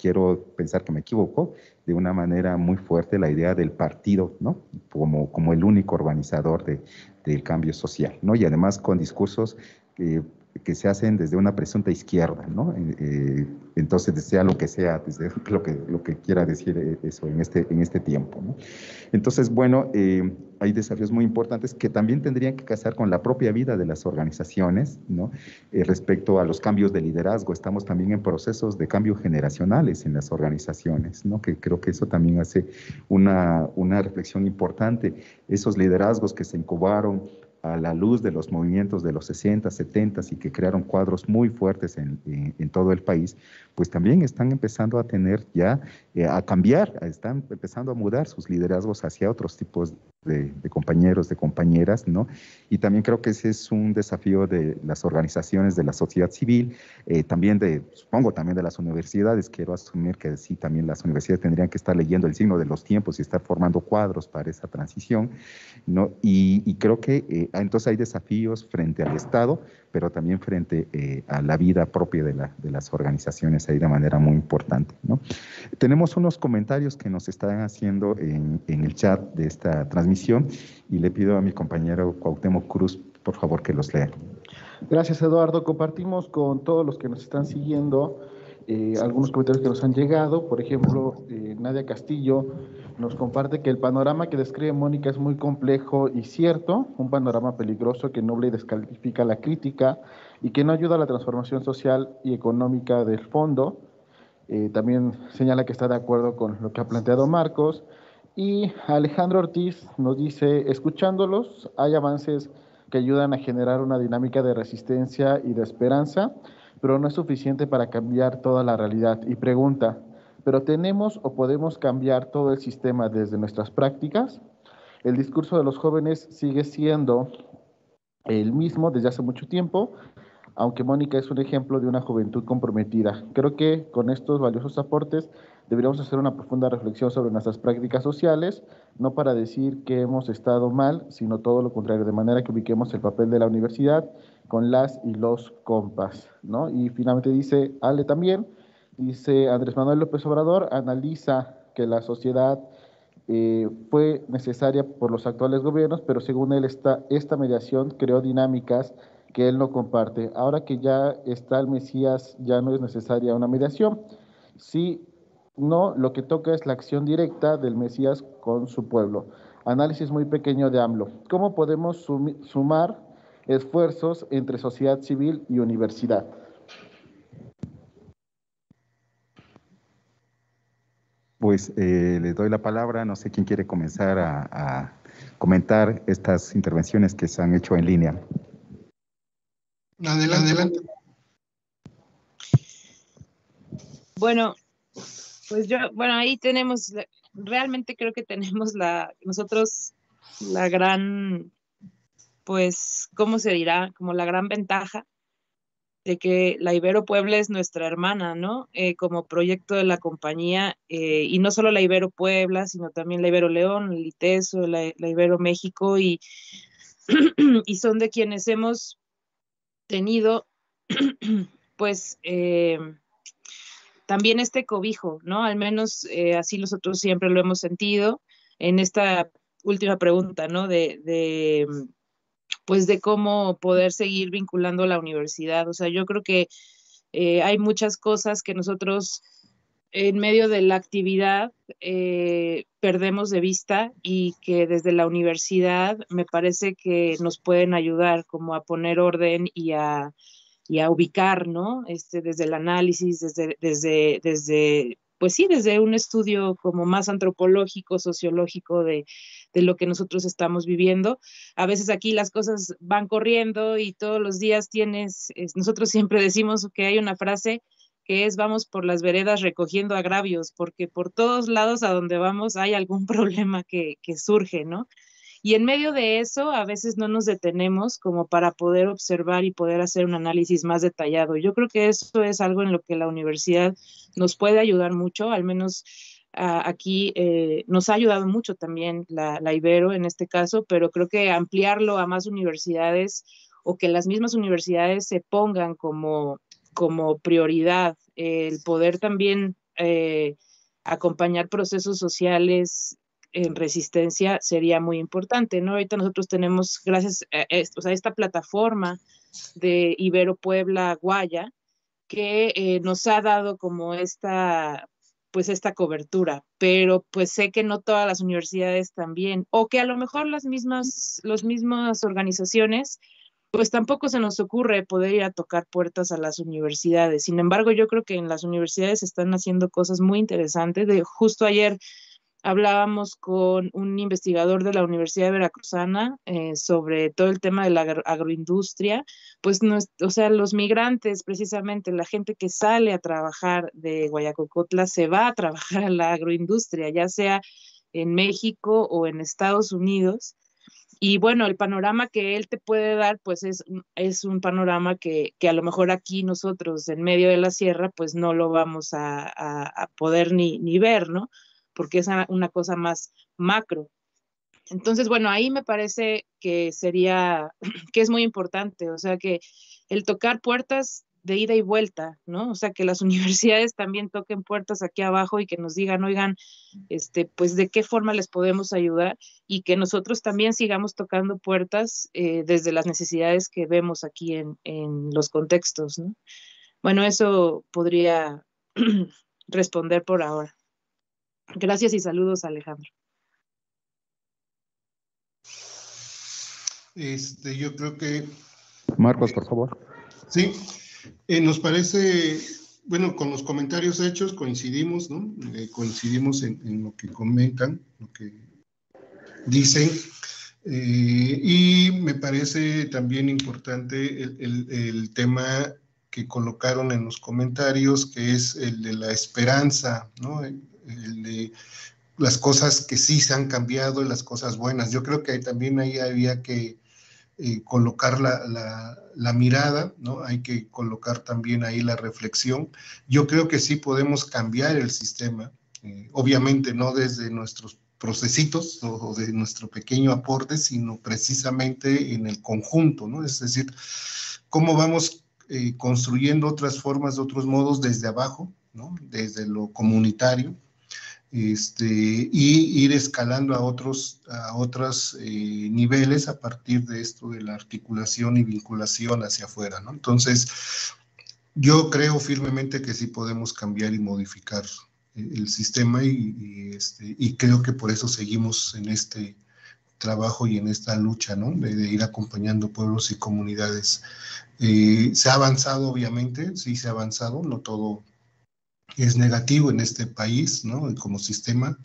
quiero pensar que me equivoco, de una manera muy fuerte la idea del partido, ¿no? Como, como el único organizador de, del cambio social, ¿no? Y además con discursos que que se hacen desde una presunta izquierda, ¿no? Eh, eh, entonces, sea lo que sea, desde lo que, lo que quiera decir eh, eso en este, en este tiempo, ¿no? Entonces, bueno, hay desafíos muy importantes que también tendrían que casar con la propia vida de las organizaciones, ¿no? respecto a los cambios de liderazgo, estamos también en procesos de cambio generacionales en las organizaciones, ¿no? Que creo que eso también hace una, una reflexión importante. Esos liderazgos que se incubaron a la luz de los movimientos de los 60, 70 y que crearon cuadros muy fuertes en, en, todo el país, pues también están empezando a tener ya, eh, a cambiar, están empezando a mudar sus liderazgos hacia otros tipos de, compañeros, de compañeras, ¿no? Y también creo que ese es un desafío de las organizaciones de la sociedad civil, eh, también de, supongo también de las universidades, quiero asumir que sí, también las universidades tendrían que estar leyendo el signo de los tiempos y estar formando cuadros para esa transición, ¿no? Y, creo que eh, entonces hay desafíos frente al Estado, pero también frente eh, a la vida propia de, la, de, las organizaciones ahí de manera muy importante. ¿no? Tenemos unos comentarios que nos están haciendo en, el chat de esta transmisión y le pido a mi compañero Cuauhtémoc Cruz, por favor, que los lea. Gracias, Eduardo. Compartimos con todos los que nos están siguiendo eh, algunos comentarios que nos han llegado. Por ejemplo, eh, Nadia Castillo nos comparte que el panorama que describe Mónica es muy complejo y cierto, un panorama peligroso que noble y descalifica la crítica y que no ayuda a la transformación social y económica del fondo. Eh, también señala que está de acuerdo con lo que ha planteado Marcos. Y Alejandro Ortiz nos dice, escuchándolos, hay avances que ayudan a generar una dinámica de resistencia y de esperanza pero no es suficiente para cambiar toda la realidad. Y pregunta, ¿pero tenemos o podemos cambiar todo el sistema desde nuestras prácticas? El discurso de los jóvenes sigue siendo el mismo desde hace mucho tiempo, aunque Mónica es un ejemplo de una juventud comprometida. Creo que con estos valiosos aportes deberíamos hacer una profunda reflexión sobre nuestras prácticas sociales, no para decir que hemos estado mal, sino todo lo contrario, de manera que ubiquemos el papel de la universidad con las y los compas, ¿no? Y finalmente dice Ale también, dice Andrés Manuel López Obrador, analiza que la sociedad eh, fue necesaria por los actuales gobiernos, pero según él esta, esta mediación creó dinámicas que él no comparte. Ahora que ya está el Mesías, ya no es necesaria una mediación. Sí, no, lo que toca es la acción directa del Mesías con su pueblo. Análisis muy pequeño de AMLO. ¿Cómo podemos sumar esfuerzos entre sociedad civil y universidad. Pues eh, les doy la palabra, no sé quién quiere comenzar a, comentar estas intervenciones que se han hecho en línea. Adelante, adelante. Bueno, pues yo, bueno, ahí tenemos, realmente creo que tenemos la, nosotros la gran pues, ¿cómo se dirá? Como la gran ventaja de que la Ibero Puebla es nuestra hermana, ¿no? Eh, como proyecto de la compañía, eh, y no solo la Ibero Puebla, sino también la Ibero León, el ITESO, la, Ibero México, y, y, son de quienes hemos tenido, pues, eh, también este cobijo, ¿no? Al menos así nosotros siempre lo hemos sentido en esta última pregunta, ¿no? de pues de cómo poder seguir vinculando la universidad. O sea, yo creo que eh, hay muchas cosas que nosotros en medio de la actividad eh, perdemos de vista y que desde la universidad me parece que nos pueden ayudar como a poner orden y a, y a ubicar, ¿no? Este, desde el análisis, desde, desde, desde pues sí, desde un estudio como más antropológico, sociológico de, lo que nosotros estamos viviendo. A veces aquí las cosas van corriendo y todos los días tienes, nosotros siempre decimos que hay una frase que es vamos por las veredas recogiendo agravios, porque por todos lados a donde vamos hay algún problema que, que surge, ¿no? Y en medio de eso, a veces no nos detenemos como para poder observar y poder hacer un análisis más detallado. Yo creo que eso es algo en lo que la universidad nos puede ayudar mucho, al menos ah, aquí eh, nos ha ayudado mucho también la, la Ibero en este caso, pero creo que ampliarlo a más universidades o que las mismas universidades se pongan como, como prioridad el poder también eh, acompañar procesos sociales en resistencia sería muy importante, ¿no? Ahorita nosotros tenemos, gracias a, esta plataforma de Ibero Puebla Guaya, que eh, nos ha dado como esta, pues esta cobertura, pero pues sé que no todas las universidades también, o que a lo mejor las mismas, las mismas organizaciones pues tampoco se nos ocurre poder ir a tocar puertas a las universidades. Sin embargo, yo creo que en las universidades están haciendo cosas muy interesantes. De, justo ayer hablábamos con un investigador de la Universidad de Veracruzana eh, sobre todo el tema de la agroindustria, pues, no o sea, los migrantes, precisamente, la gente que sale a trabajar de Guayacocotla se va a trabajar a la agroindustria, ya sea en México o en Estados Unidos. Y bueno, el panorama que él te puede dar, pues es, es un panorama que, que, a lo mejor aquí nosotros en medio de la sierra, pues no lo vamos a, a, poder ni, ni, ver, ¿no? Porque es una cosa más macro. Entonces, bueno, ahí me parece que sería, que es muy importante, o sea, que el tocar puertas de ida y vuelta, ¿no? O sea, que las universidades también toquen puertas aquí abajo y que nos digan, oigan, este, pues de qué forma les podemos ayudar y que nosotros también sigamos tocando puertas eh, desde las necesidades que vemos aquí en, en los contextos, ¿no? Bueno, eso podría responder por ahora. Gracias y saludos, Alejandro. Este, yo creo que. Marcos, por favor. Sí, eh, nos parece, bueno, con los comentarios hechos coincidimos, ¿no? Eh, coincidimos en, lo que comentan, lo que dicen. Eh, y me parece también importante el, tema que colocaron en los comentarios, que es el de la esperanza, ¿no? Las cosas que sí se han cambiado y las cosas buenas. Yo creo que también ahí había que eh, colocar la, mirada, ¿no? Hay que colocar también ahí la reflexión. Yo creo que sí podemos cambiar el sistema, eh, obviamente no desde nuestros procesitos o, de nuestro pequeño aporte, sino precisamente en el conjunto, ¿no? Es decir, cómo vamos eh, construyendo otras formas, otros modos desde abajo, ¿no? Desde lo comunitario, este, y ir escalando a otros, a otros eh, niveles a partir de esto de la articulación y vinculación hacia afuera, ¿no? Entonces, yo creo firmemente que sí podemos cambiar y modificar el sistema y, este, y creo que por eso seguimos en este trabajo y en esta lucha, ¿no? De, ir acompañando pueblos y comunidades. Eh, se ha avanzado, obviamente, sí se ha avanzado, no todo es negativo en este país, ¿no? Como sistema.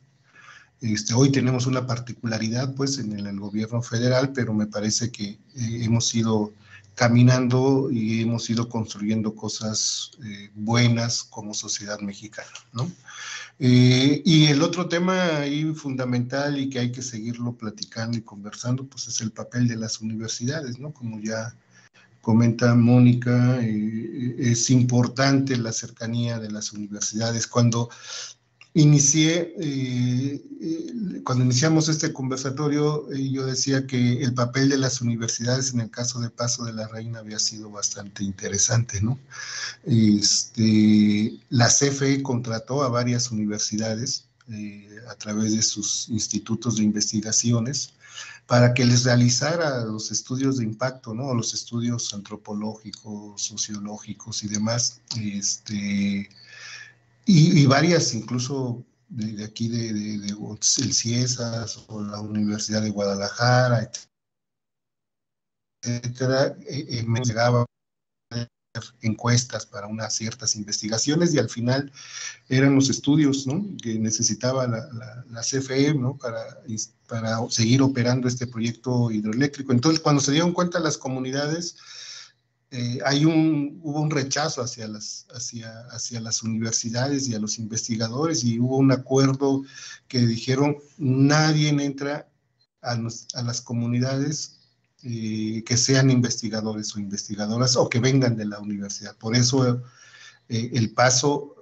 Este, hoy tenemos una particularidad, pues, en el, gobierno federal, pero me parece que eh, hemos ido caminando y hemos ido construyendo cosas eh, buenas como sociedad mexicana, ¿no? Eh, y el otro tema ahí fundamental y que hay que seguirlo platicando y conversando, pues es el papel de las universidades, ¿no? Como ya comenta Mónica, eh, es importante la cercanía de las universidades. Cuando inicié, eh, eh, cuando iniciamos este conversatorio, yo decía que el papel de las universidades en el caso de Paso de la Reina había sido bastante interesante, ¿no? Este, la CFE contrató a varias universidades a través de sus institutos de investigaciones para que les realizara los estudios de impacto, ¿no? Los estudios antropológicos, sociológicos y demás, este, y, varias, incluso de, aquí de, el CIESAS o la Universidad de Guadalajara, etcétera, eh, eh, me llegaba encuestas para unas ciertas investigaciones y al final eran los estudios ¿no? que necesitaba la, la, CFE ¿no? para, para seguir operando este proyecto hidroeléctrico. Entonces, cuando se dieron cuenta las comunidades, eh, hay un, hubo un rechazo hacia las, hacia, hacia las universidades y a los investigadores y hubo un acuerdo que dijeron nadie entra a, las comunidades eh, que sean investigadores o investigadoras o que vengan de la universidad. Por eso eh, el paso,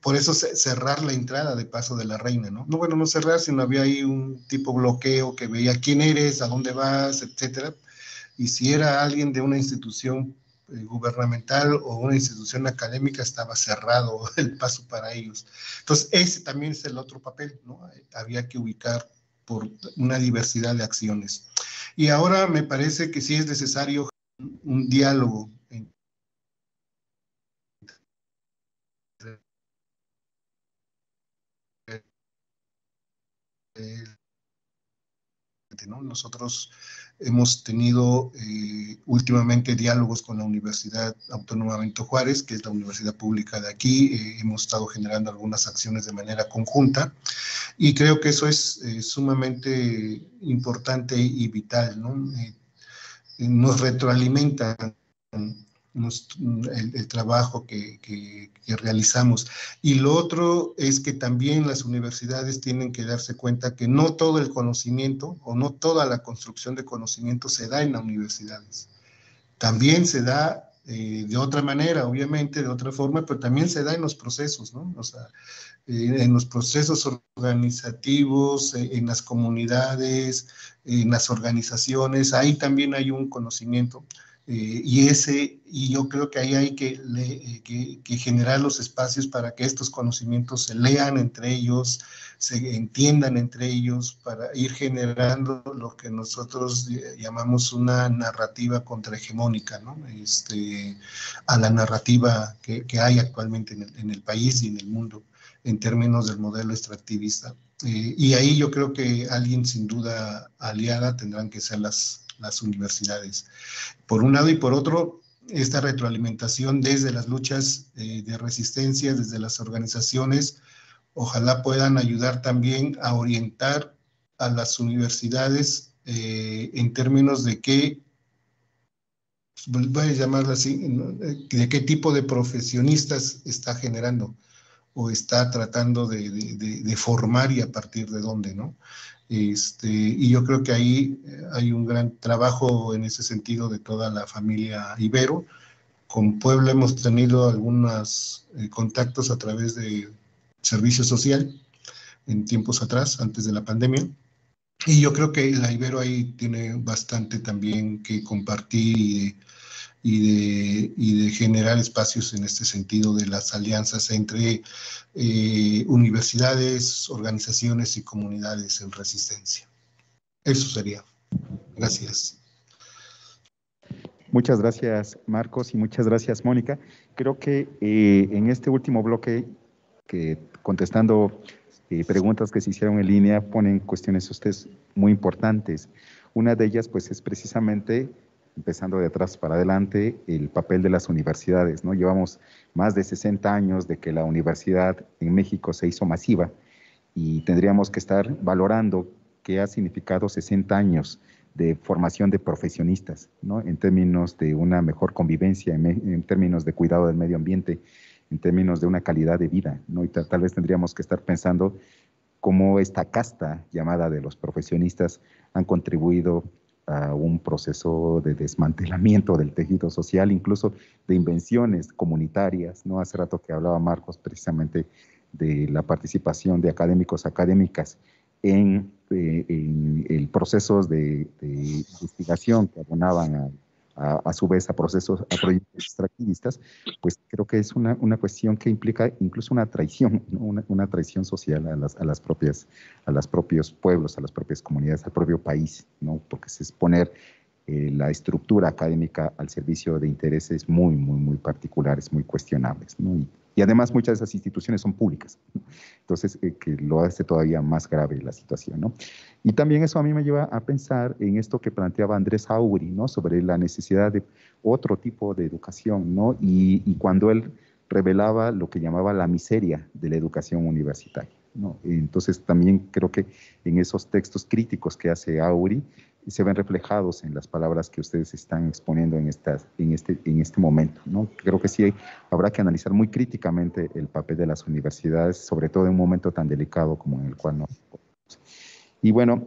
por eso cerrar la entrada de paso de la reina, ¿no? No, bueno, no cerrar, sino había ahí un tipo bloqueo que veía quién eres, a dónde vas, etcétera. Y si era alguien de una institución eh, gubernamental o una institución académica estaba cerrado el paso para ellos. Entonces, ese también es el otro papel, ¿no? Había que ubicar por una diversidad de acciones. Y ahora me parece que sí es necesario un diálogo Nosotros hemos tenido eh, últimamente diálogos con la Universidad Autónoma Benito Juárez, que es la universidad pública de aquí. Eh, hemos estado generando algunas acciones de manera conjunta y creo que eso es eh, sumamente importante y vital. ¿no? nos retroalimentan el, trabajo que, realizamos. Y lo otro es que también las universidades tienen que darse cuenta que no todo el conocimiento o no toda la construcción de conocimiento se da en las universidades. También se da eh, de otra manera, obviamente, de otra forma, pero también se da en los procesos, ¿no? O sea, eh, en los procesos organizativos, eh, en las comunidades, en las organizaciones, ahí también hay un conocimiento eh, y, ese, y yo creo que ahí hay eh, que, generar los espacios para que estos conocimientos se lean entre ellos, se entiendan entre ellos, para ir generando lo que nosotros llamamos una narrativa contrahegemónica, ¿no? este, a la narrativa que, hay actualmente en el, país y en el mundo en términos del modelo extractivista. Eh, y ahí yo creo que alguien sin duda aliada tendrán que ser las, las universidades. Por un lado y por otro, esta retroalimentación desde las luchas eh, de resistencia, desde las organizaciones, ojalá puedan ayudar también a orientar a las universidades eh, en términos de qué, voy a llamarlo así, de qué tipo de profesionistas está generando o está tratando de, de formar y a partir de dónde, ¿no? Este, y yo creo que ahí eh, hay un gran trabajo en ese sentido de toda la familia Ibero. Con Puebla hemos tenido algunos eh, contactos a través de servicio social en tiempos atrás, antes de la pandemia. Y yo creo que la Ibero ahí tiene bastante también que compartir y y de, generar espacios en este sentido de las alianzas entre eh, universidades, organizaciones y comunidades en resistencia. Eso sería. Gracias. Muchas gracias, Marcos, y muchas gracias, Mónica. Creo que eh, en este último bloque, que contestando eh, preguntas que se hicieron en línea, ponen cuestiones ustedes muy importantes. Una de ellas, pues, es precisamente empezando de atrás para adelante, el papel de las universidades. ¿no? Llevamos más de 60 años de que la universidad en México se hizo masiva y tendríamos que estar valorando qué ha significado 60 años de formación de profesionistas, ¿no? en términos de una mejor convivencia, en, términos de cuidado del medio ambiente, en términos de una calidad de vida. ¿no? Y tal vez tendríamos que estar pensando cómo esta casta llamada de los profesionistas han contribuido a un proceso de desmantelamiento del tejido social, incluso de invenciones comunitarias. ¿no? Hace rato que hablaba Marcos precisamente de la participación de académicos, académicas en, eh, en el proceso de, investigación que abonaban a a, su vez a procesos, proyectos extractivistas, pues creo que es una, una cuestión que implica incluso una traición, una, una, traición social a las, a las propias, a los propios pueblos, a las propias comunidades, al propio país, ¿no? porque es poner eh, la estructura académica al servicio de intereses muy, muy, muy particulares, muy cuestionables. ¿no? Y además muchas de esas instituciones son públicas, entonces eh, que lo hace todavía más grave la situación. ¿no? Y también eso a mí me lleva a pensar en esto que planteaba Andrés Auri, ¿no? sobre la necesidad de otro tipo de educación, ¿no? y, y cuando él revelaba lo que llamaba la miseria de la educación universitaria. ¿no? Entonces también creo que en esos textos críticos que hace Auri se ven reflejados en las palabras que ustedes están exponiendo en, estas, en, este, en este momento. ¿no? Creo que sí habrá que analizar muy críticamente el papel de las universidades, sobre todo en un momento tan delicado como en el cual nos Y bueno,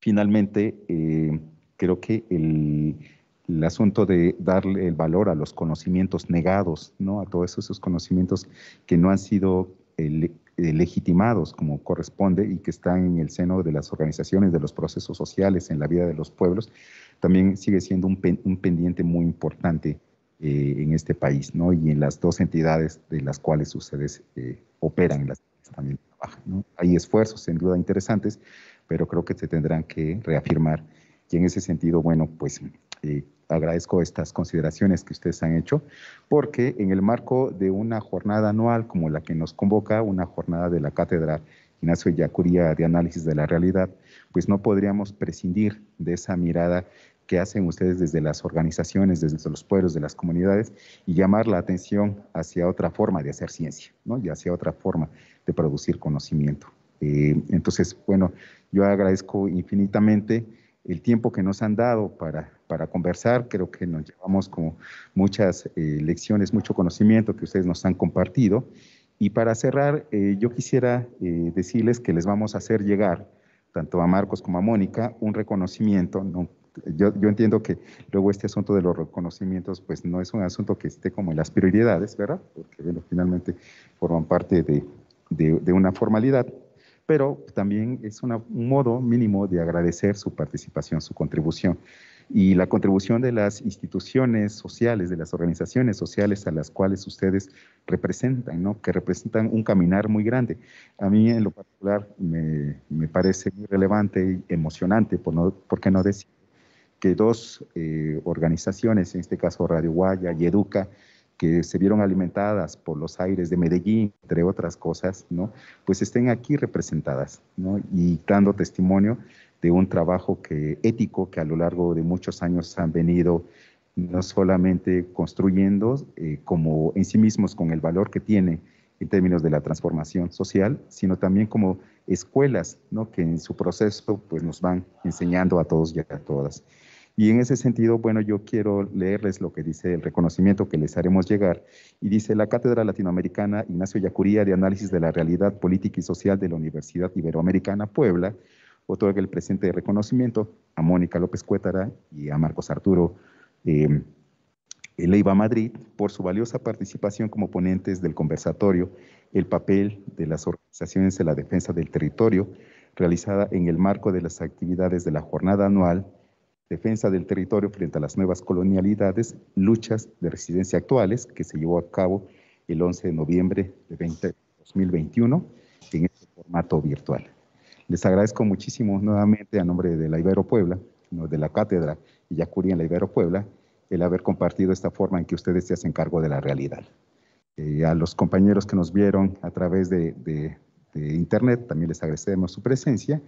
finalmente, eh, creo que el, el, asunto de darle el valor a los conocimientos negados, ¿no? a todos esos conocimientos que no han sido eh, legitimados como corresponde y que están en el seno de las organizaciones, de los procesos sociales, en la vida de los pueblos, también sigue siendo un, un pendiente muy importante eh, en este país, ¿no? Y en las dos entidades de las cuales ustedes eh, operan, las también trabajan. Hay esfuerzos, sin duda, interesantes, pero creo que se tendrán que reafirmar. Y en ese sentido, bueno, pues eh, agradezco estas consideraciones que ustedes han hecho, porque en el marco de una jornada anual como la que nos convoca, una jornada de la Cátedra Ignacio Yacuría de Análisis de la Realidad, pues no podríamos prescindir de esa mirada que hacen ustedes desde las organizaciones, desde los pueblos, de las comunidades, y llamar la atención hacia otra forma de hacer ciencia, ¿no? y hacia otra forma de producir conocimiento. Eh, entonces, bueno, yo agradezco infinitamente el tiempo que nos han dado para, para conversar. Creo que nos llevamos como muchas eh, lecciones, mucho conocimiento que ustedes nos han compartido. Y para cerrar, eh, yo quisiera decirles que les vamos a hacer llegar, tanto a Marcos como a Mónica, un reconocimiento, ¿no? yo, yo, entiendo que luego este asunto de los reconocimientos, pues no es un asunto que esté como en las prioridades, ¿verdad? Porque bueno, finalmente forman parte de, de, de una formalidad, pero también es una, un modo mínimo de agradecer su participación, su contribución y la contribución de las instituciones sociales, de las organizaciones sociales a las cuales ustedes representan, ¿no? que representan un caminar muy grande. A mí en lo particular me, me parece muy relevante y emocionante, por, no, por qué no decir, que dos eh, organizaciones, en este caso Radio Guaya y Educa, que se vieron alimentadas por los aires de Medellín, entre otras cosas, ¿no? pues estén aquí representadas ¿no? y dando testimonio de un trabajo que, ético que a lo largo de muchos años han venido no solamente construyendo eh, como en sí mismos con el valor que tiene en términos de la transformación social, sino también como escuelas ¿no? que en su proceso pues, nos van enseñando a todos y a todas. Y en ese sentido, bueno, yo quiero leerles lo que dice el reconocimiento que les haremos llegar. Y dice, la Cátedra Latinoamericana Ignacio Yacuría de Análisis de la Realidad Política y Social de la Universidad Iberoamericana Puebla otorga el presente reconocimiento a Mónica López Cuétara y a Marcos Arturo eh, Leiva Madrid por su valiosa participación como ponentes del conversatorio El papel de las organizaciones en la defensa del territorio, realizada en el marco de las actividades de la jornada anual defensa del territorio frente a las nuevas colonialidades, luchas de residencia actuales, que se llevó a cabo el 11 de noviembre de 2021 en este formato virtual. Les agradezco muchísimo nuevamente a nombre de la Ibero Puebla, de la Cátedra Yacurí en la Ibero Puebla, el haber compartido esta forma en que ustedes se hacen cargo de la realidad. Eh, a los compañeros que nos vieron a través de, de Internet, también les agradecemos su presencia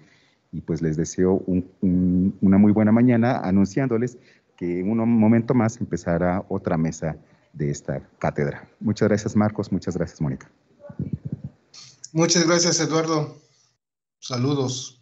y pues les deseo una muy buena mañana anunciándoles que en un momento más empezará otra mesa de esta cátedra. Muchas gracias Marcos, muchas gracias Mónica. Muchas gracias Eduardo. Saludos.